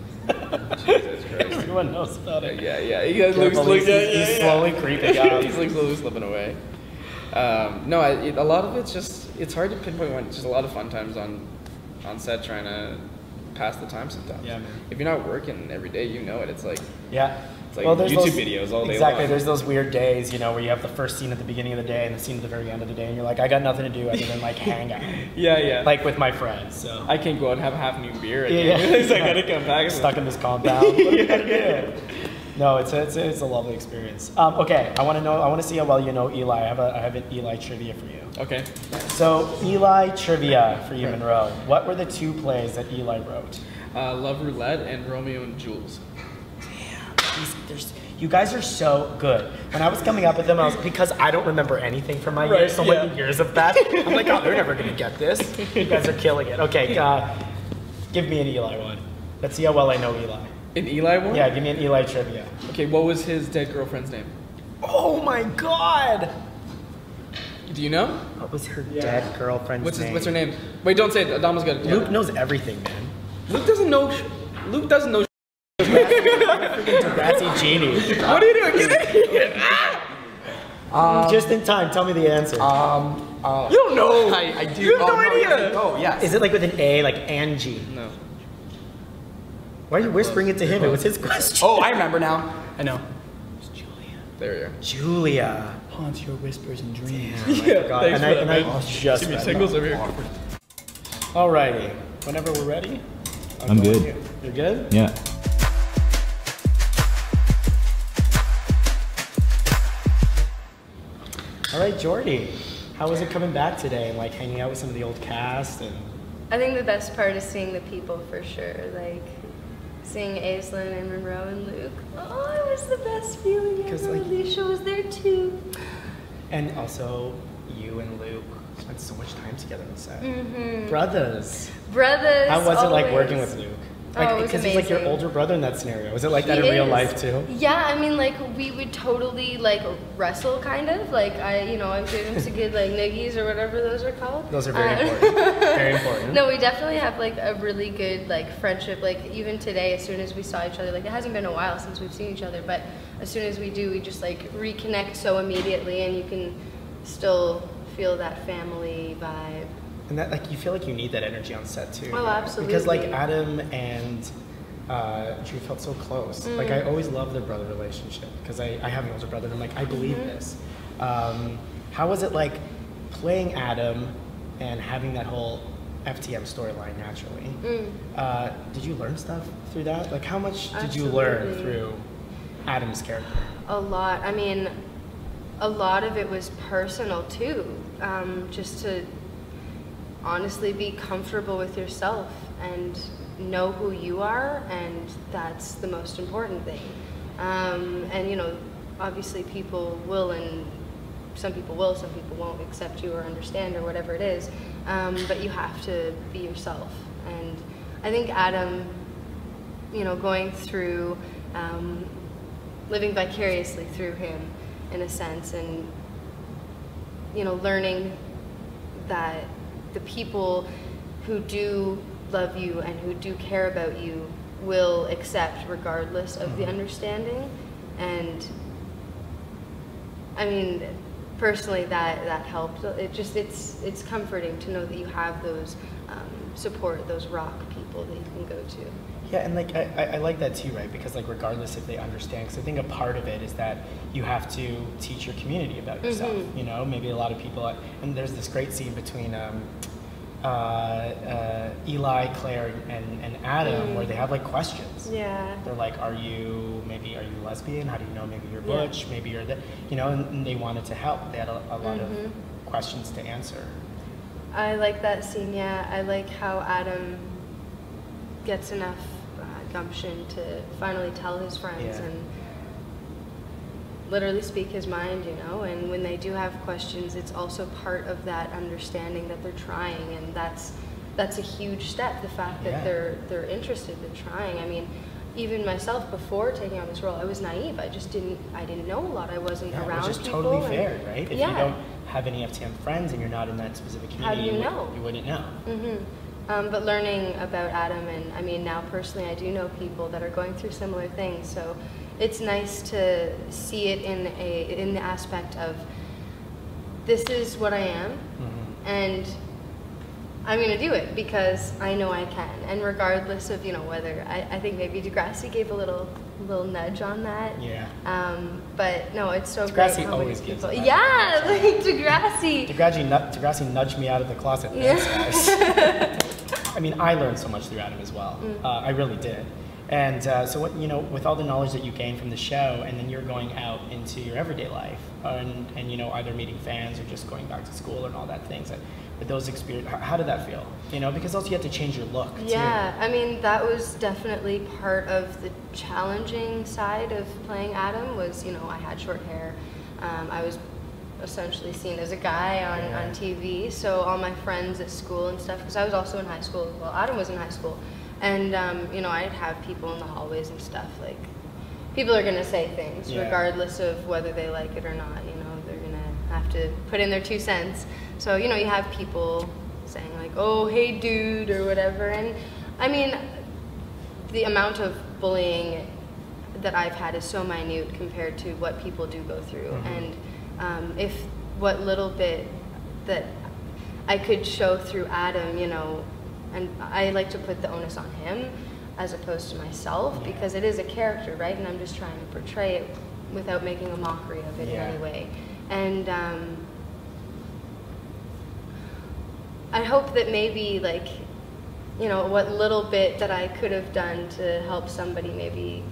Jesus Christ. Everyone knows about it. yeah, yeah. He Luke's, Luke's, he's- yeah, he's slowly yeah. creeping up. he's like slowly slipping away. Um, no, I, it, a lot of it's just it's hard to pinpoint one. It's just a lot of fun times on on set trying to pass the time sometimes. Yeah, man. If you're not working every day, you know it. It's like Yeah. It's like YouTube videos all day Exactly. long. There's those weird days, you know, where you have the first scene at the beginning of the day and the scene at the very end of the day, and you're like, I got nothing to do other than like hang out, yeah, yeah. like with my friends. So I can't go out and have a half new beer. And Yeah, yeah. realize I gotta come back. stuck in this compound. what are you gonna do? No, it's a, it's a, it's a lovely experience. Um, okay, I want to know. I want to see how well you know Eli. I have a I have an Eli trivia for you. Okay. So Eli trivia for you. Munro. What were the two plays that Eli wrote? Uh, Love Roulette and Romeo and Jules. These, there's, you guys are so good. When I was coming up with them, I was because I don't remember anything from my Right, years, so many years of that. I'm like, oh, they're never gonna get this. You guys are killing it. Okay, uh, give me an Eli one. Let's see how well I know Eli. An Eli one? Yeah, give me an Eli trivia. Okay, what was his dead girlfriend's name? Oh my God! Do you know? What was her dead girlfriend's What's his, name? what's her name? Wait, don't say it. Adamo's got it. Luke knows everything, man. Luke doesn't know. Luke doesn't know. Sh- Degrassi genie. what are you doing? Get in here. Ah! Just in time. Tell me the answer. Um, uh, You don't know. I, I do. You have oh, no no, idea. yes, Oh, yeah. Is it like with an A, like Angie? No. Why are you whispering it to him? It was his question. Oh, I remember now. I know. It's Julia. There we go. Julia. Haunts your whispers and dreams. Yeah, God. thanks And for I, that, and I just Give me read tingles that. over here. Alrighty. Whenever we're ready. I'll I'm go good. you. You're good? Yeah. All right, Jordy. How was it coming back today and like hanging out with some of the old cast and I think the best part is seeing the people for sure. Like seeing Aislinn and Munro and Luke. Oh, it was the best feeling ever. like- Alicia was there too. and also you and Luke spent so much time together on set. Mm-hmm. Brothers. Brothers. How was it like working with Luke? Oh, it was because he's like your older brother in that scenario. Was it like that He in real life too? Yeah, I mean, like we would totally like wrestle, kind of. Like I, you know, I would give him some good like niggies or whatever those are called. Those are very Uh, important. Very important. No, we definitely have like a really good like friendship. Like even today, as soon as we saw each other, like it hasn't been a while since we've seen each other, but as soon as we do, we just like reconnect so immediately, and you can still feel that family vibe. And that like you feel like you need that energy on set too. Oh, absolutely. Because like. Adam and uh, Drew felt so close. Like Mm. I always love their brother relationship because I, I have an older brother and I'm like I believe Mm-hmm. this. Um, how was it like playing Adam and having that whole FTM storyline naturally? Mm. Uh, did you learn stuff through that? Like how much did you learn through Adam's character? A lot. I mean, a lot of it was personal too. Um, just to honestly be comfortable with yourself and know who you are, and that's the most important thing. Um, and you know, obviously, people will and some people will, some people won't accept you or understand or whatever it is. Um, but you have to be yourself. And I think Adam, you know, going through, um, living vicariously through him in a sense, and, you know, learning that the people who do love you and who do care about you will accept regardless of the Mhm. understanding. And I mean, personally, that that helped. It just it's it's comforting to know that you have those um, support, those rock people that you can go to. Yeah, and like I, I like that too, right? Because like regardless if they understand, because I think a part of it is that you have to teach your community about yourself. Mhm. You know, maybe a lot of people, and there's this great scene between um, uh, uh, Eli, Claire, and, and Adam Mm. where they have like questions. Yeah. They're like, "Are you maybe are you lesbian? How do you know? Maybe you're Yeah. butch. Maybe you're that." You know, and, and they wanted to help. They had a, a lot Mhm. of questions to answer. I like that scene. Yeah, I like how Adam gets enough gumption to finally tell his friends Yeah. and literally speak his mind. You know, and when they do have questions, it's also part of that understanding that they're trying, and that's that's a huge step. The fact that Yeah. they're they're interested, they're trying. I mean. Even myself, before taking on this role, I was naive. I just didn't. I didn't know a lot. I wasn't Yeah, around which is people. totally and- fair, right? If yeah. you don't have any FTM friends and you're not in that specific community, How do you would- know? you wouldn't know. hmm Um, but learning about Adam, and I mean, now personally, I do know people that are going through similar things. So it's nice to see it in a in the aspect of this is what I am, Mhm. and I'm going to do it because I know I can. And regardless of you know whether I, I think maybe Degrassi gave a little little nudge on that. Yeah. Um, but no, it's so Degrassi great many always gives people. Yeah, nudge. like Degrassi. Degrassi, Degrassi nudged me out of the closet. Yeah. I mean, I learned so much through Adam as well. Mm. Uh, I really did. And uh, so, what you know, with all the knowledge that you gain from the show, and then you're going out into your everyday life, and, and you know, either meeting fans or just going back to school and all that things. Like, with those experiences, how, how did that feel? You know, because also you have to change your look. Yeah, I mean that was definitely part of the challenging side of playing Adam. Was you know I had short hair, um, I was essentially seen as a guy on, on TV. So all my friends at school and stuff, because I was also in high school well. Adam was in high school, and um, you know I'd have people in the hallways and stuff like. People are gonna say things Yeah. regardless of whether they like it or not. You know they're gonna have to put in their two cents. So you know you have people saying like, "Oh, hey, dude," or whatever, and I mean, the amount of bullying that I've had is so minute compared to what people do go through. Mhm. And um, if what little bit that I could show through Adam, you know, and I like to put the onus on him as opposed to myself because it is a character, right? And I'm just trying to portray it without making a mockery of it Yeah. in any way. And um, I hope that maybe like you know what little bit that I could have done to help somebody maybe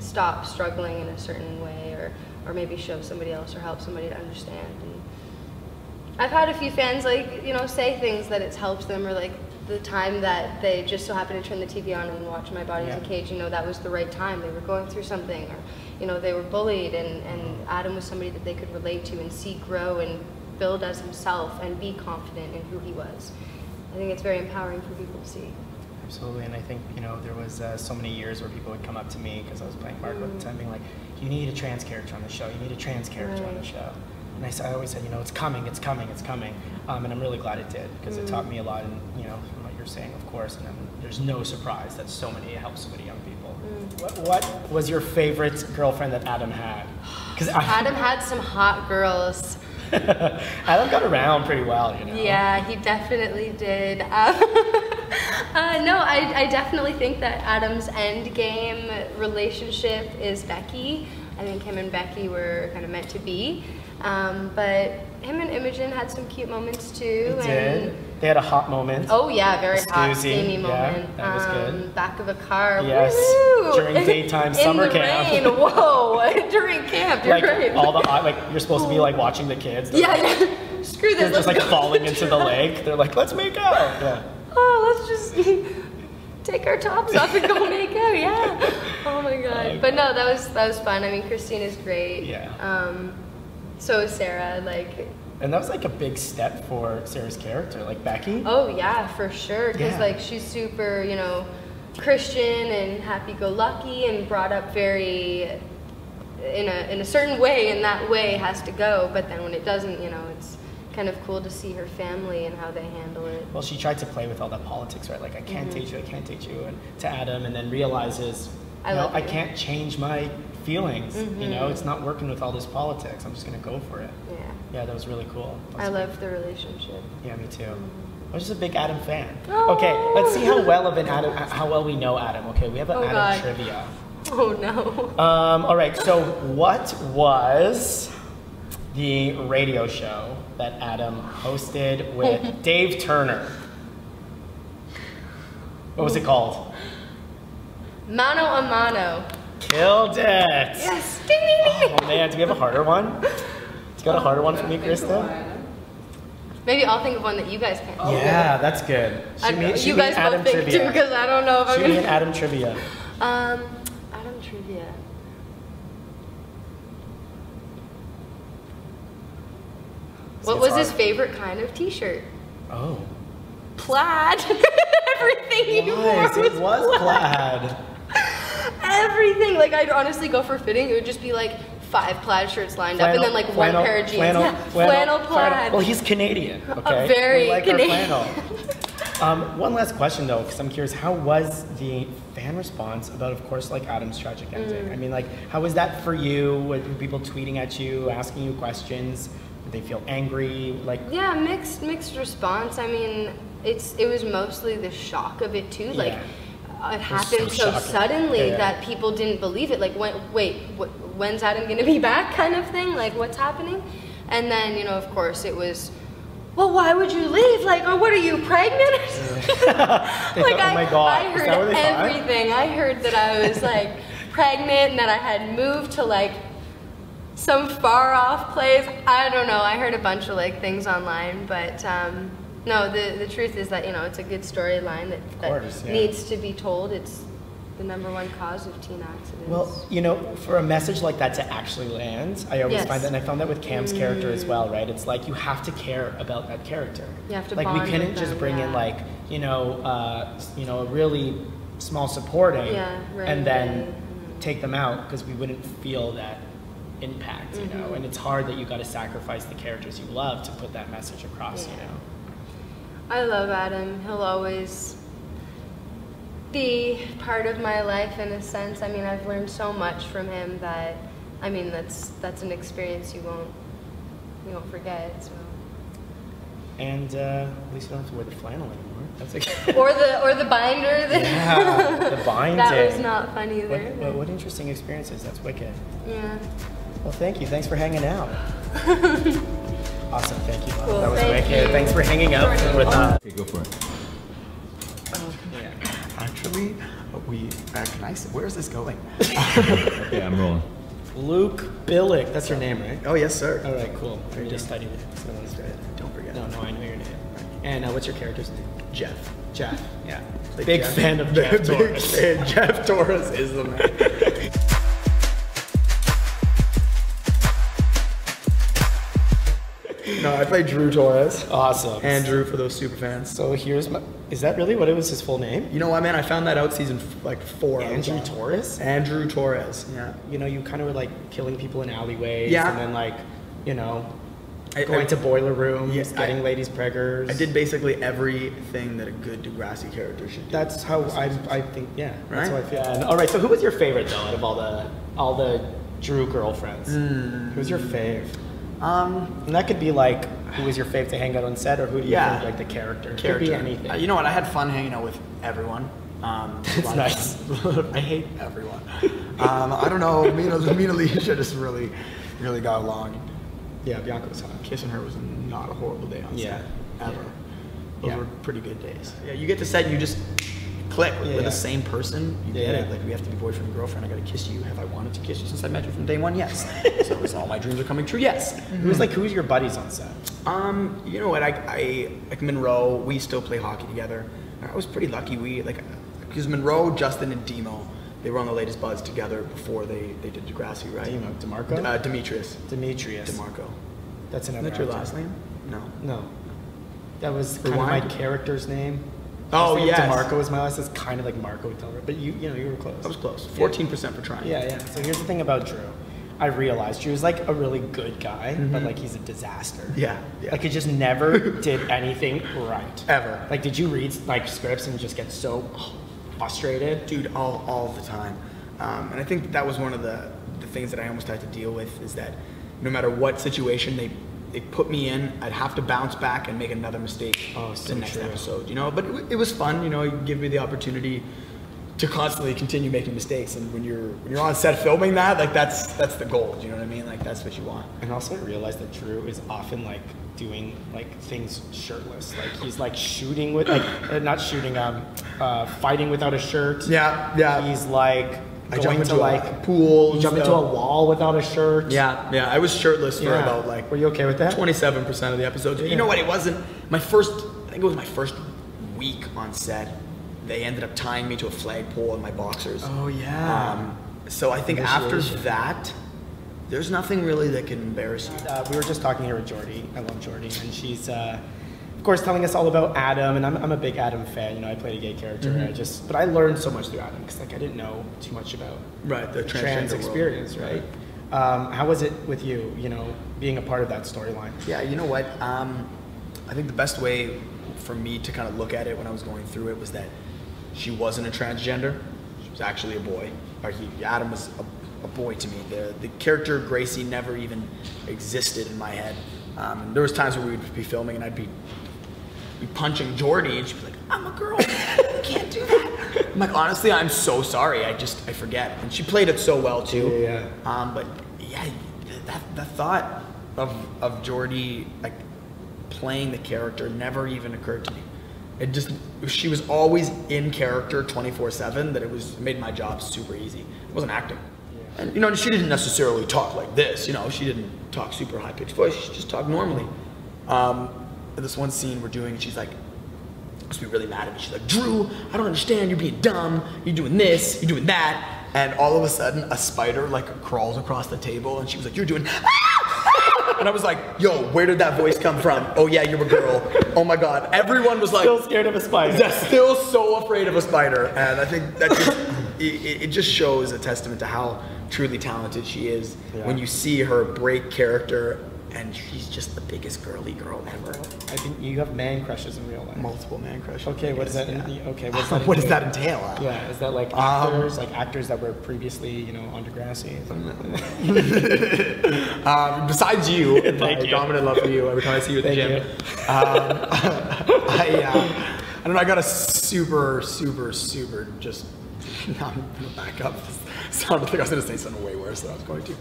stop struggling in a certain way or or maybe show somebody else or help somebody to understand and I've had a few fans like you know say things that it's helped them or like the time that they just so happened to turn the TV on and watch My Body's Yeah. a Cage you know that was the right time they were going through something or you know they were bullied and and Adam was somebody that they could relate to and see grow and build as himself and be confident in who he was I think it's very empowering for people to see Absolutely, and I think you know there was uh, so many years where people would come up to me because I was playing at Mm. the time, being like, "You need a trans character on the show. You need a trans character on the show." And I, I always said, you know, it's coming, it's coming, it's coming, um, and I'm really glad it did because it Mm. taught me a lot, and you know, from what you're saying, of course, and I'm, there's no surprise that so many help so many young people. Mm. What, what was your favorite girlfriend that Adam had? Because Adam had some hot girls Adam got around pretty well, you know. Yeah, he definitely did. Um, uh, no, I, I definitely think that Adam's end game relationship is Becky. I think him and Becky were kind of meant to be. Um, but him and Imogen had some cute moments too. And did. They had a hot moment. Oh yeah, very hot, Scoozy, steamy yeah, moment. that was good. Um, back of a car. Yes, woo! during daytime In summer the camp. Rain. Whoa, during camp. You're like right. all the like you're supposed to be like watching the kids. They're, yeah, yeah. Screw this. they're just like falling into the lake. They're like, let's make out. Yeah. oh, let's just take our tops off and go make out. Yeah. Oh my god. But no, that was that was fun. I mean, Christina's great. Yeah. Um, So is Sarah. Like, And that was like a big step for Sarah's character, like Becky. oh yeah, for sure. Because Yeah. like she's super, you know, Christian and happy-go-lucky and brought up very in a in a certain way, and that way has to go. But then when it doesn't, you know, it's kind of cool to see her family and how they handle it. Well, she tried to play with all that politics, right? Like, I can't Mm-hmm. date you, I can't date you, and to Adam, and then realizes, I love I can't change my feelings. You know, it's not working with all this politics. I'm just gonna go for it. Yeah, Yeah, that was really cool. Was I love the relationship. Yeah, me too. I was just a big Adam fan. Okay, let's see how well of an Adam, how well we know Adam. Okay, we have an Oh, Adam God. trivia. Oh no. Um, all right, so what was the radio show that Adam hosted with Dave Turner? What was it called? Mano a mano. Killed it! Yes. Ding ding ding. Oh man, do we have a harder one? Do you got a harder one for me, Krista? Maybe I'll think of one that you guys can. Yeah, that's good. I, Shoot me, shoot you guys Adam both think too, trivia. because I don't know if I'm Shoot me an gonna. Adam trivia. Um, Adam trivia. What was his favorite kind of T-shirt? Oh. Plaid. Everything he wore Nice, was was plaid. Everything. Like I'd honestly go for fitting. It would just be like five plaid shirts lined up, and then like Flannel- one pair of jeans. Flannel, yeah, flannel, flannel plaid. Well, he's Canadian, okay? very we like Canadian. flannel. um, one last question though, because I'm curious, how was the fan response about, of course, like Adam's tragic ending? Mm. I mean, like, how was that for you? Were people tweeting at you, asking you questions? They feel angry? Like, Yeah, mixed mixed response. I mean, it's it was mostly the shock of it too. Like Yeah. it happened so so, suddenly Yeah, that people didn't believe it. Like, when, wait, wh- when's Adam gonna be back? Kind of thing. Like, what's happening? And then you know, of course, it was. Well, why would you leave? Like, oh, what are you pregnant? Like, "Oh I, my God, I heard they thought?" everything. I heard that I was like pregnant and that I had moved to like some far off place. I don't know. I heard a bunch of like things online, but um, no, the the truth is that you know it's a good storyline that, that course, yeah. needs to be told. It's the number one cause of teen accidents. Well, you know, for a message like that to actually land, I always Yes. find that, and I found that with Cam's character as well, right? It's like you have to care about that character. You have to like we couldn't just them, bring in like you know, uh, you know, a really small supporting, Yeah, right and then away. take them out because we wouldn't feel that impact, you Mm-hmm. know. And it's hard that you got to sacrifice the characters you love to put that message across, you know. I love Adam. He'll always be part of my life in a sense. I mean, I've learned so much from him that I mean, that's that's an experience you won't you won't forget. So. And uh, at least you don't have to wear the flannel anymore. That's okay. Or the or the binder. That Yeah, the binding. that was not fun either. What, what, what interesting experiences. That's wicked. Yeah. Well, thank you. Thanks for hanging out. awesome. Thank you. Cool, that was thank wicked. you. Thanks for hanging out with us. Okay, go for it. Actually, we uh, can I? Where is this going? Okay, I'm rolling. Luke Bilyk. That's your name, right? oh yes, sir. All right, cool. I just studied it. So that's good. Don't forget. No, no, I know your name. And uh, what's your character's name? Jeff. Jeff. Yeah. Like Big Jeff- fan of Jeff Big Torres. fan. Jeff Torres is the man. No, I play Drew Torres. Awesome. And Drew for those super fans. so here's my. Is that really what it was? His full name? You know what, man? I found that out season f- like four. Andrew. Torres. Andrew Torres. Yeah. You know, you kind of were like killing people in alleyways. Yeah. And then like, you know, I- going I- to boiler rooms, Yeah, getting I- ladies preggers. I did basically everything that a good Degrassi character should do. That's how I, I think. Yeah, that's how I Right? feel. And, all right. So, who was your favorite though, out of all the all the Drew girlfriends? Hmm. Who's your fave? Um, And that could be like, who was your fave to hang out on set, or who do you Yeah. think like the character? Character. Could be anything. Uh, you know what? I had fun hanging out with everyone. Um, It's nice. I hate everyone. Um, I don't know. Me and, me and Alicia just really, really got along. yeah, Bianca was hot. Kissing her was not a horrible day on Yeah. set. Ever. Those Yeah. were pretty good days. Yeah, you get to set and you just click with, Yeah, with yeah. the same person. You get it. Like we have to be boyfriend and girlfriend. I got to kiss you. Have I wanted to kiss you since I met you from day one? Yes. so it's all my dreams are coming true. Yes. Who's like, who's your buddies on set? Um, you know what? I, I like Munro. We still play hockey together. I was pretty lucky. We like because Munro, Justin, and Demo, They were on the latest Buzz together before they, they did Degrassi, right? Demo- DeMarco? Uh, Demetrius. Demetrius. DeMarco. That's another that your last name? No. No. That was kind of my character's name. Oh, His name yes. DeMarco was my last. It's kind of like Marco Del But you, you know, you were close. I was close. 14% for trying. Yeah, yeah. So here's the thing about Drew. I realized Drew's like a really good guy, but like he's a disaster. Mm-hmm. Yeah, yeah. Like he just never did anything right. Ever. Like, did you read like scripts and just get so frustrated? dude all, all the time um, and i think that was one of the, the things that i almost had to deal with is that no matter what situation they, they put me in i'd have to bounce back and make another mistake Oh, the next true. episode you know but it, it was fun you know it gave me the opportunity to constantly continue making mistakes and when you're when you're on set filming that like that's that's the goal you know what i mean like that's what you want And also, I realized that Drew is often like doing like things shirtless. Like he's like shooting with like uh, not shooting, um, uh, fighting without a shirt. Yeah, yeah. He's like I jump going a like pool You jump into a wall without a shirt. yeah yeah i was shirtless for Yeah. about like Were you okay with that? 27% of the episodes. You know what? It wasn't my first, I think it was my first week on set. They ended up tying me to a flagpole in my boxers. Oh, yeah. Um, so I think after that, there's nothing really that can embarrass you. Uh, we were just talking here with Jordy. I love Jordy, and she's, uh, of course, telling us all about Adam. And I'm, I'm a big Adam fan. You know, I played a gay character. Mm-hmm. And I just, but I learned so much through Adam because like I didn't know too much about Right, the the trans world. experience, right? Um, how was it with you? You know, being a part of that storyline. Yeah, you know what? Um, I think the best way for me to kind of look at it when I was going through it was that she wasn't a transgender. She was actually a boy. Or he, Adam was a, a boy to me. The, the character Gracie never even existed in my head. Um, and there was times where we would be filming and I'd be, be punching Jordy and she'd be like, I'm a girl. I can't do that. I'm like, honestly, I'm so sorry. I just, I forget. And she played it so well too. Yeah, Um, but yeah, that the thought of of Jordy like playing the character never even occurred to me. It just she was always in character 24/7 that it was it made my job super easy. It wasn't acting. And you know, she didn't necessarily talk like this, you know, she didn't talk super high pitched voice, she just talked normally. Um, this one scene we're doing, she's like, must be really mad at me. She's like, Drew, I don't understand. You're being dumb. You're doing this. You're doing that. And all of a sudden, a spider like crawls across the table, and she was like, "You're doing." And I was like, "Yo, where did that voice come from?" Oh yeah, you're a girl. Oh my god. Everyone was like, Still scared of a spider. yeah, still so afraid of a spider, and I think that just, it, it just shows a testament to how truly talented she is Yeah. when you see her break character, and she's just the biggest girly girl ever. I think you have man crushes in real life. Multiple man crushes. Okay, what does that? Yeah. in- Okay, what that? what does entail? that entail? Yeah, is that like Um, actors, like actors that were previously, you know, on Degrassi? Um, besides you, Thank my you. dominant love for you every time I see you at the Thank gym. Um, I, uh, I don't know. I got a super, super, super. Just now I'm gonna back up. Sounded like I was gonna say something way worse than I was going to.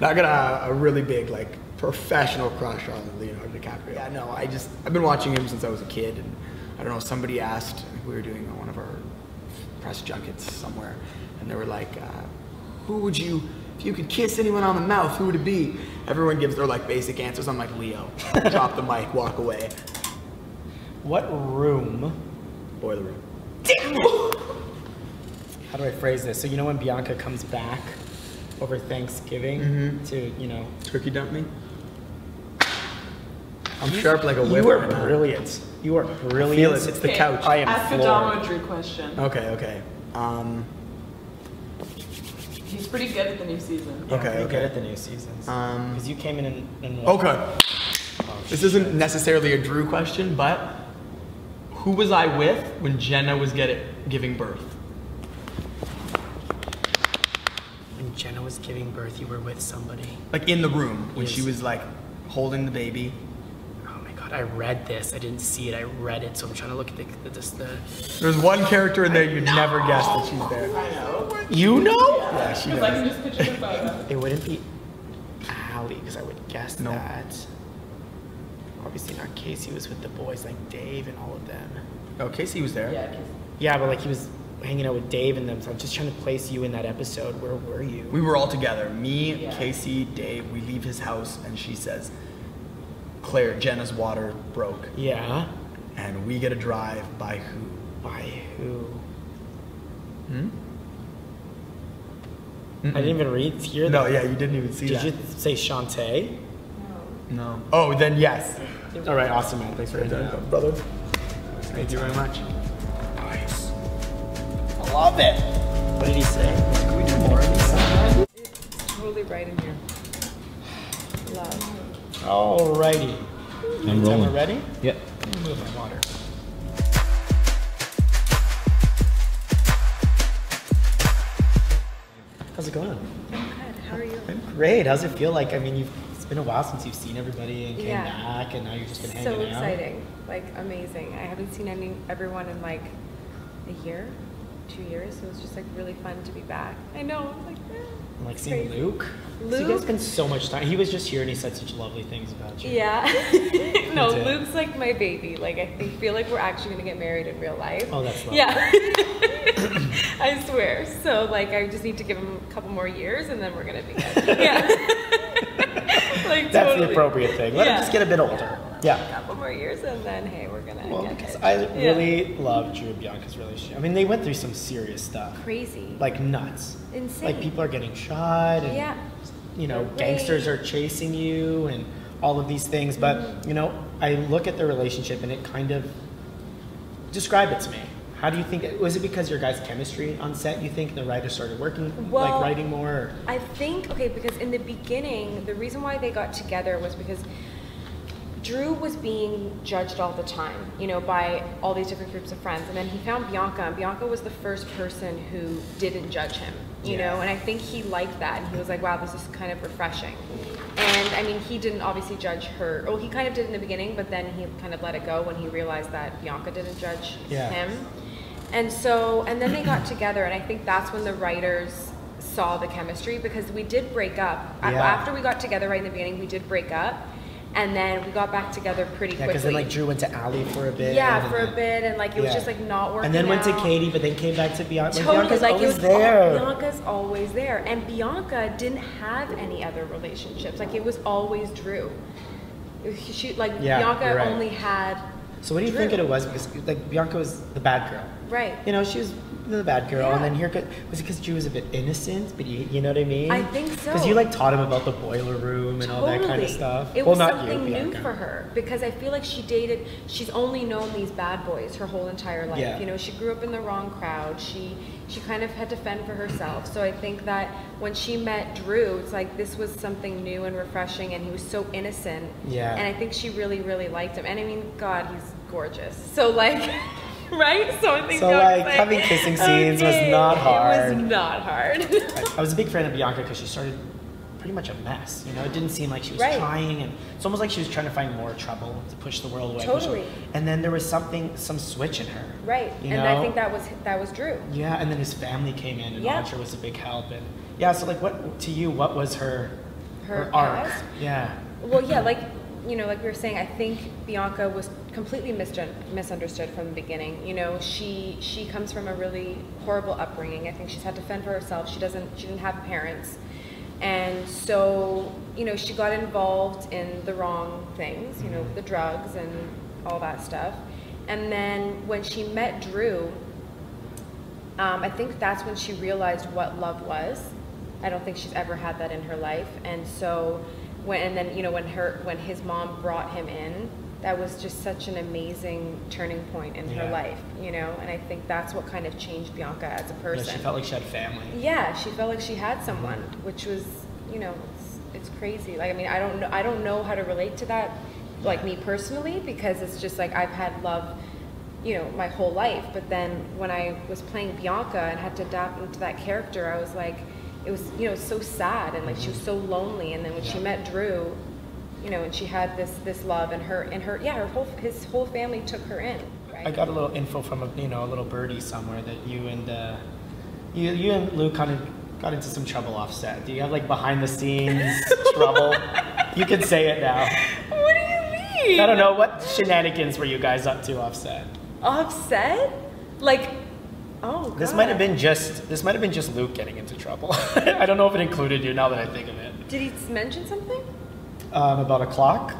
Now I got a, a really big, like, professional crush on Leonardo DiCaprio. Yeah, no, I just I've been watching him since I was a kid, and I don't know. Somebody asked we were doing one of our press junkets somewhere, and they were like, uh, "Who would you, if you could kiss anyone on the mouth, who would it be?" Everyone gives their like basic answers. I'm like, Leo. Drop the mic, walk away. What room? Boiler room. How do I phrase this? So you know when Bianca comes back over Thanksgiving Mm-hmm. to, you know, Turkey dump me. I'm sharp like a whip. you are brilliant. You are brilliant. Feel it. It's the Okay, couch. I am Ask a floored. Damo Drew question. Okay, okay. Um, He's pretty good at the new season. Yeah, Okay, pretty okay. good at the new seasons. Um, Because you came in and, and okay. This isn't necessarily a Drew question, but who was I with when Jenna was get it, giving birth? when Jenna was giving birth, you were with somebody. Like in the room when she was like holding the baby. My god, I read this. I didn't see it. I read it, so I'm trying to look at the the, this, the There's one character in there you'd never guess that she's there. I know. You know? Yeah, she Because I does. can just picture the uh, photo. It wouldn't be Alli, because I would guess No. that. Obviously not KC was with the boys like Dave and all of them. Oh, KC was there. Yeah, 'cause Yeah, but like he was hanging out with Dave and them, so I'm just trying to place you in that episode. Where were you? We were all together. Me, Yeah. KC, Dave. We leave his house, and she says, "Claire, Jenna's water broke, Yeah. and we get a drive by who? By who? Hmm? I didn't even read hear No, that. yeah, you didn't even see Did that. you say Shantae? No. Oh, then yes. All right, awesome, man. Thanks for reading that. brother. Thank you very much. Nice. I love it. What did he say? Can we do more of these sometime? Totally right in here. Love. Alrighty. I'm Anytime we're ready? Yep. Move my water. How's it going? Good. How are you? I'm great. How's it feel like? I mean, you've, it's been a while since you've seen everybody and came Yeah. back, and now you're just been So hanging out. So exciting. Like amazing. I haven't seen any everyone in like a year, two years. So it's just like really fun to be back. I know. I'm like, eh, And, like seeing crazy. Luke. So you guys Luke? spend so much time. He was just here and he said such lovely things about you. Yeah. no. Luke's like my baby. Like I feel like we're actually gonna get married in real life. Oh, that's lovely. Yeah. I swear. So like I just need to give him a couple more years and then we're gonna be good. Yeah. like That's totally. the appropriate thing. Let him just get a bit older. Yeah. More years and then hey, we're gonna Well, get it. I Yeah. really love Drew and Bianca's relationship. I mean, they went through some serious stuff, crazy. like nuts. Insane. Like people are getting shot, and Yeah. you know, Raped. gangsters are chasing you, and all of these things. But Mm-hmm. you know, I look at their relationship, and it kind of describe it to me. How do you think? It, was it because your guys' chemistry on set? You think the writers started working, Well, like writing more? Or? I think okay because in the beginning the reason why they got together was because Drew was being judged all the time, you know, by all these different groups of friends, and then he found Bianca, and Bianca was the first person who didn't judge him, you Yeah. know, and I think he liked that, and he was like, wow, this is kind of refreshing. And I mean, he didn't obviously judge her. Oh, he kind of did in the beginning, but then he kind of let it go when he realized that Bianca didn't judge Yeah. him. And so, and then they got together, and I think that's when the writers saw the chemistry because we did break up. Yeah. After we got together right in the beginning, we did break up, and then we got back together pretty Yeah, quickly. because then like Drew went to Alli for a bit. yeah, for a bit, and like it was just like not working. And then went to. Katie, but then came back to Bianca. Totally, Bianca's like always it was there. al- Bianca's always there, and Bianca didn't have any other relationships. Like it was always Drew. She like Yeah, Bianca right. only had So what do you Drew. think it was? Because like Bianca was the bad girl. right. You know, she was the bad girl, and then here was it because Drew was a bit innocent, but you, you know what I mean? I think so. Because you like taught him about the boiler room and all that kind of stuff. It well, was not something you, new for her because I feel like she dated. She's only known these bad boys her whole entire life. Yeah. You know, she grew up in the wrong crowd. She she kind of had to fend for herself. So I think that when she met Drew, it's like this was something new and refreshing, and he was so innocent. Yeah. And I think she really really liked him. And I mean, God, he's gorgeous. So like. Right, so I think So, Bianca's like, having kissing scenes was not It hard. was not hard. I, I was a big fan of Bianca because she started pretty much a mess. You know, it didn't seem like she was Right. trying, and it's almost like she was trying to find more trouble to push the world away. Totally. And then there was something, some switch in her. right, You and know? I think that was that was Drew. Yeah, and then his family came in, and Yeah. Audra was a big help. And yeah, so like, what to you? What was her Her arc? past? Yeah. Well, yeah, like you know, like we were saying, I think Bianca was completely misunderstood from the beginning. You know, she she comes from a really horrible upbringing. I think she's had to fend for herself. She doesn't she didn't have parents, and so you know she got involved in the wrong things. You know, the drugs and all that stuff. And then when she met Drew, um, I think that's when she realized what love was. I don't think she's ever had that in her life, and so when and then you know when her when his mom brought him in, that was just such an amazing turning point in Yeah. her life, you know. And I think that's what kind of changed Bianca as a person. Yeah, she felt like she had family. Yeah, she felt like she had mm-hmm. someone, which was, you know, it's, it's crazy. Like, I mean, I don't know, I don't know how to relate to that, like me personally, because it's just like I've had love, you know, my whole life. But then when I was playing Bianca and had to adapt into that character, I was like, it was, you know, so sad and like she was mm-hmm. so lonely. And then when she met Drew, you know, and she had this this love, and her and her, yeah, her whole his whole family took her in. Right? I got a little info from a you know a little birdie somewhere that you and uh, you you and Lou kind of got into some trouble offset. Do you have like behind the scenes trouble? You can say it now. what do you mean? I don't know what shenanigans were you guys up to offset. Offset? Like, oh, This God. might have been just this might have been just Luke getting into trouble. I don't know if it included you now that I think of it. Did he mention something? Um, about a clock.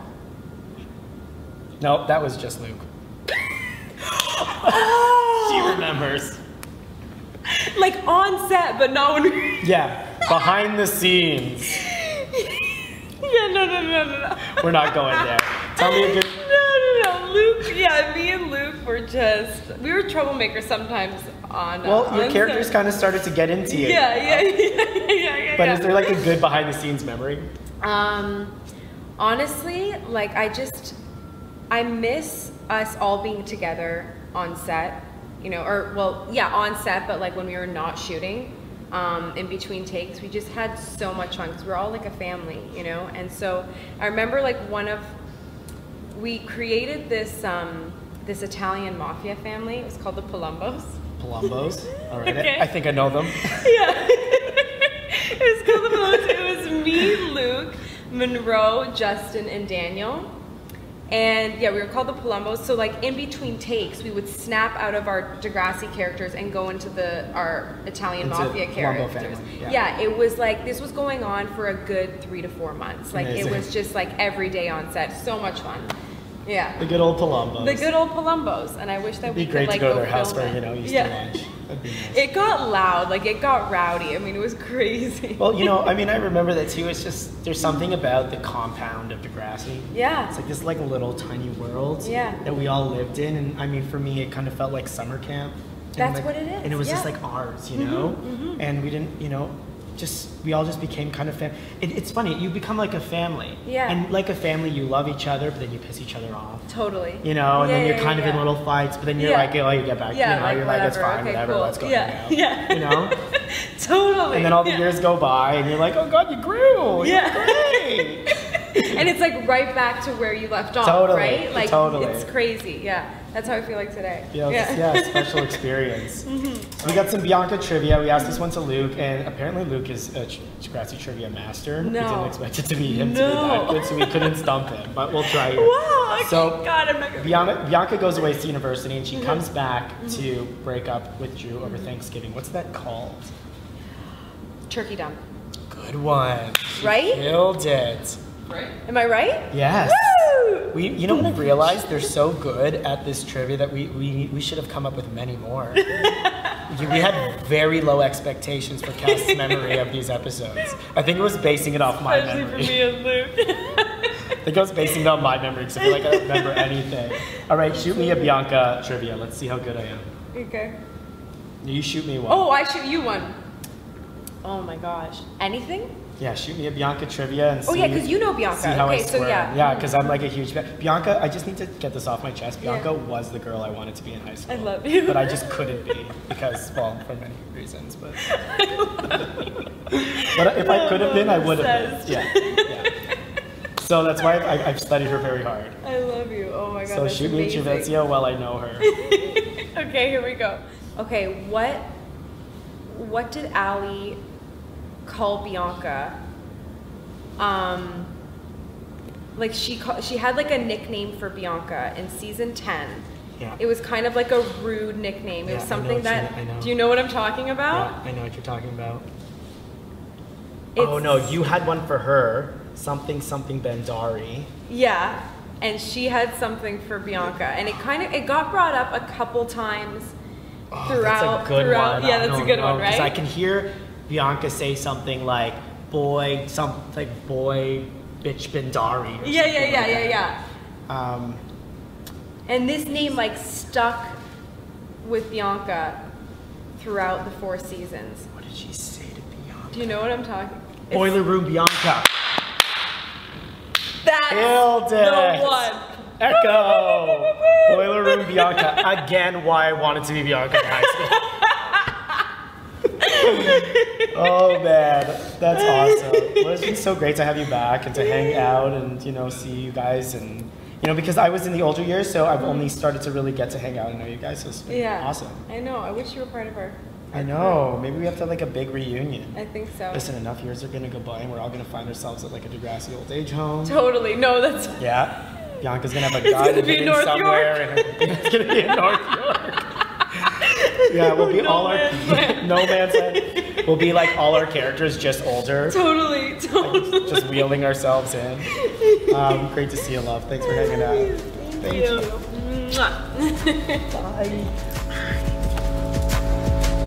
No, that was just Luke. she remembers. Like on set, but not when. Yeah, behind the scenes. Yeah, no, no, no, no, no. We're not going there. Tell me a good. No, no, no. Luke, yeah, me and Luke were just, we were troublemakers sometimes on. uh, Well, your on characters set. kind of started to get into you. Yeah, yeah, yeah, yeah, yeah, yeah. But yeah. is there like a good behind the scenes memory? Um, honestly, like I just, I miss us all being together on set, you know, or well, yeah, on set, but like when we were not shooting, um, in between takes, we just had so much fun because we're all like a family, you know. And so I remember like one of, we created this um, this Italian mafia family. It was called the Palombos. Palombos. All right. Okay. I think I know them. Yeah. it was called the Palombos. It was me, Luke, Munro, Justin, and Daniel. And yeah, we were called the Palombos. So like in between takes, we would snap out of our Degrassi characters and go into the our Italian Into mafia characters. family, yeah. yeah, it was like this was going on for a good three to four months. Like Amazing. it was just like every day on set. So much fun. Yeah. The good old Palombos. The good old Palombos, and I wish that It'd we be great could like to go to their house it. you know Easter yeah. lunch. That'd be nice. It got loud, like it got rowdy. I mean, it was crazy. Well, you know, I mean, I remember that too. It's just there's something about the compound of Degrassi. yeah, It's like this like a little tiny world Yeah. that we all lived in, and I mean, for me, it kind of felt like summer camp. And, That's like- what it is, And it was just yeah. Mm-hmm, like ours, you know. And we didn't, you know, just we all just became kind of fam. It, it's funny, you become like a family. Yeah. And like a family, you love each other, but then you piss each other off. totally. You know, and Yeah, then you're yeah, kind of in little fights, but then you're Yeah. like, oh, you get back. Yeah, you know, like, you're like, it's fine, okay, whatever, cool. let's go. Yeah, yeah. You know. totally. And then all the yeah. years go by, and you're like, oh God, you grew. Yeah. And it's like right back to where you left off, Totally, right? Like totally. it's crazy. Yeah, that's how I feel like today. Yeah, yeah. yeah special experience. So we got some Bianca trivia. We asked this one to Luke, and apparently Luke is a Degrassi trivia master. We didn't expect it to be him to be that good, so we couldn't stump him. But we'll try here. Wow. So- God, I'm not gonna. Bianca, Bianca goes away to university, and she Mm-hmm. comes back mm-hmm. to break up with Drew over mm-hmm. Thanksgiving. What's that called? Turkey dump. Good one. Right? Killed it. Am I right? Yes. Woo! We, you know what I've realized? They're so good at this trivia that we, we, we should have come up with many more. we we had very low expectations for Cass's memory of these episodes. I think it was basing it off my Especially for memory. me and Luke. I think I was basing it on my memory because I feel like I don't remember anything. All right, shoot me a Bianca trivia. Let's see how good I am. Okay. You shoot me one. Oh, I shoot you one. Oh my gosh. Anything? Yeah, shoot me a Bianca trivia and see. Oh yeah, because you know Bianca. See how okay, I so yeah. Yeah, because I'm like a huge. Bianca, I just need to get this off my chest. Yeah. Bianca was the girl I wanted to be in high school. I love you. But I just couldn't be because, well, for many reasons. But, but if I could have been, I would have been. Yeah, yeah. So that's why I, I've studied her very hard. I love you. Oh my god. So shoot me a amazing. trivia while I know her. Okay, here we go. Okay, what what did Alli call Bianca? Um like she call, she had like a nickname for Bianca in season 10. Yeah. It was kind of like a rude nickname. It Yeah, was I know something that I know. Do you know what I'm talking about? Yeah, I know what you're talking about. It's- oh no, you had one for her. Something something Bhandari. Yeah, and she had something for Bianca, and it kind of it got brought up a couple times Oh, throughout. that's a good throughout, one. yeah, that's No, a good no, one, 'cause right? I can hear Bianca say something like "boy," some like "boy, bitch, Bhandari." or yeah, yeah, yeah, like yeah, that. yeah. Um, And this name like stuck with Bianca throughout the four seasons. what did she say to Bianca? Do you know what I'm talking? It's- Boiler Room Bianca. That's Killed the it. one. Echo. Boiler Room Bianca. Again, why I wanted to be Bianca in high school. oh man, that's awesome. Well, it's been so great to have you back and to hang out and you know see you guys and you know because I was in the older years, so I've only started to really get to hang out and know you guys. So it's been Yeah. awesome. I know. I wish you were part of our. I know. Maybe we have to have like a big reunion. I think so. Listen, enough years are gonna go by and we're all gonna find ourselves at like a Degrassi old age home. Totally. No, that's. Yeah. Bianca's gonna have a It's garden gonna be hidden North somewhere. And it's gonna be in North York. yeah, we'll be No all our no man's land. We'll be like all our characters just older, Totally. Totally. just wheeling ourselves in. Um, great to see you, love. Thanks for hanging out. Thank you. Mwah. Bye.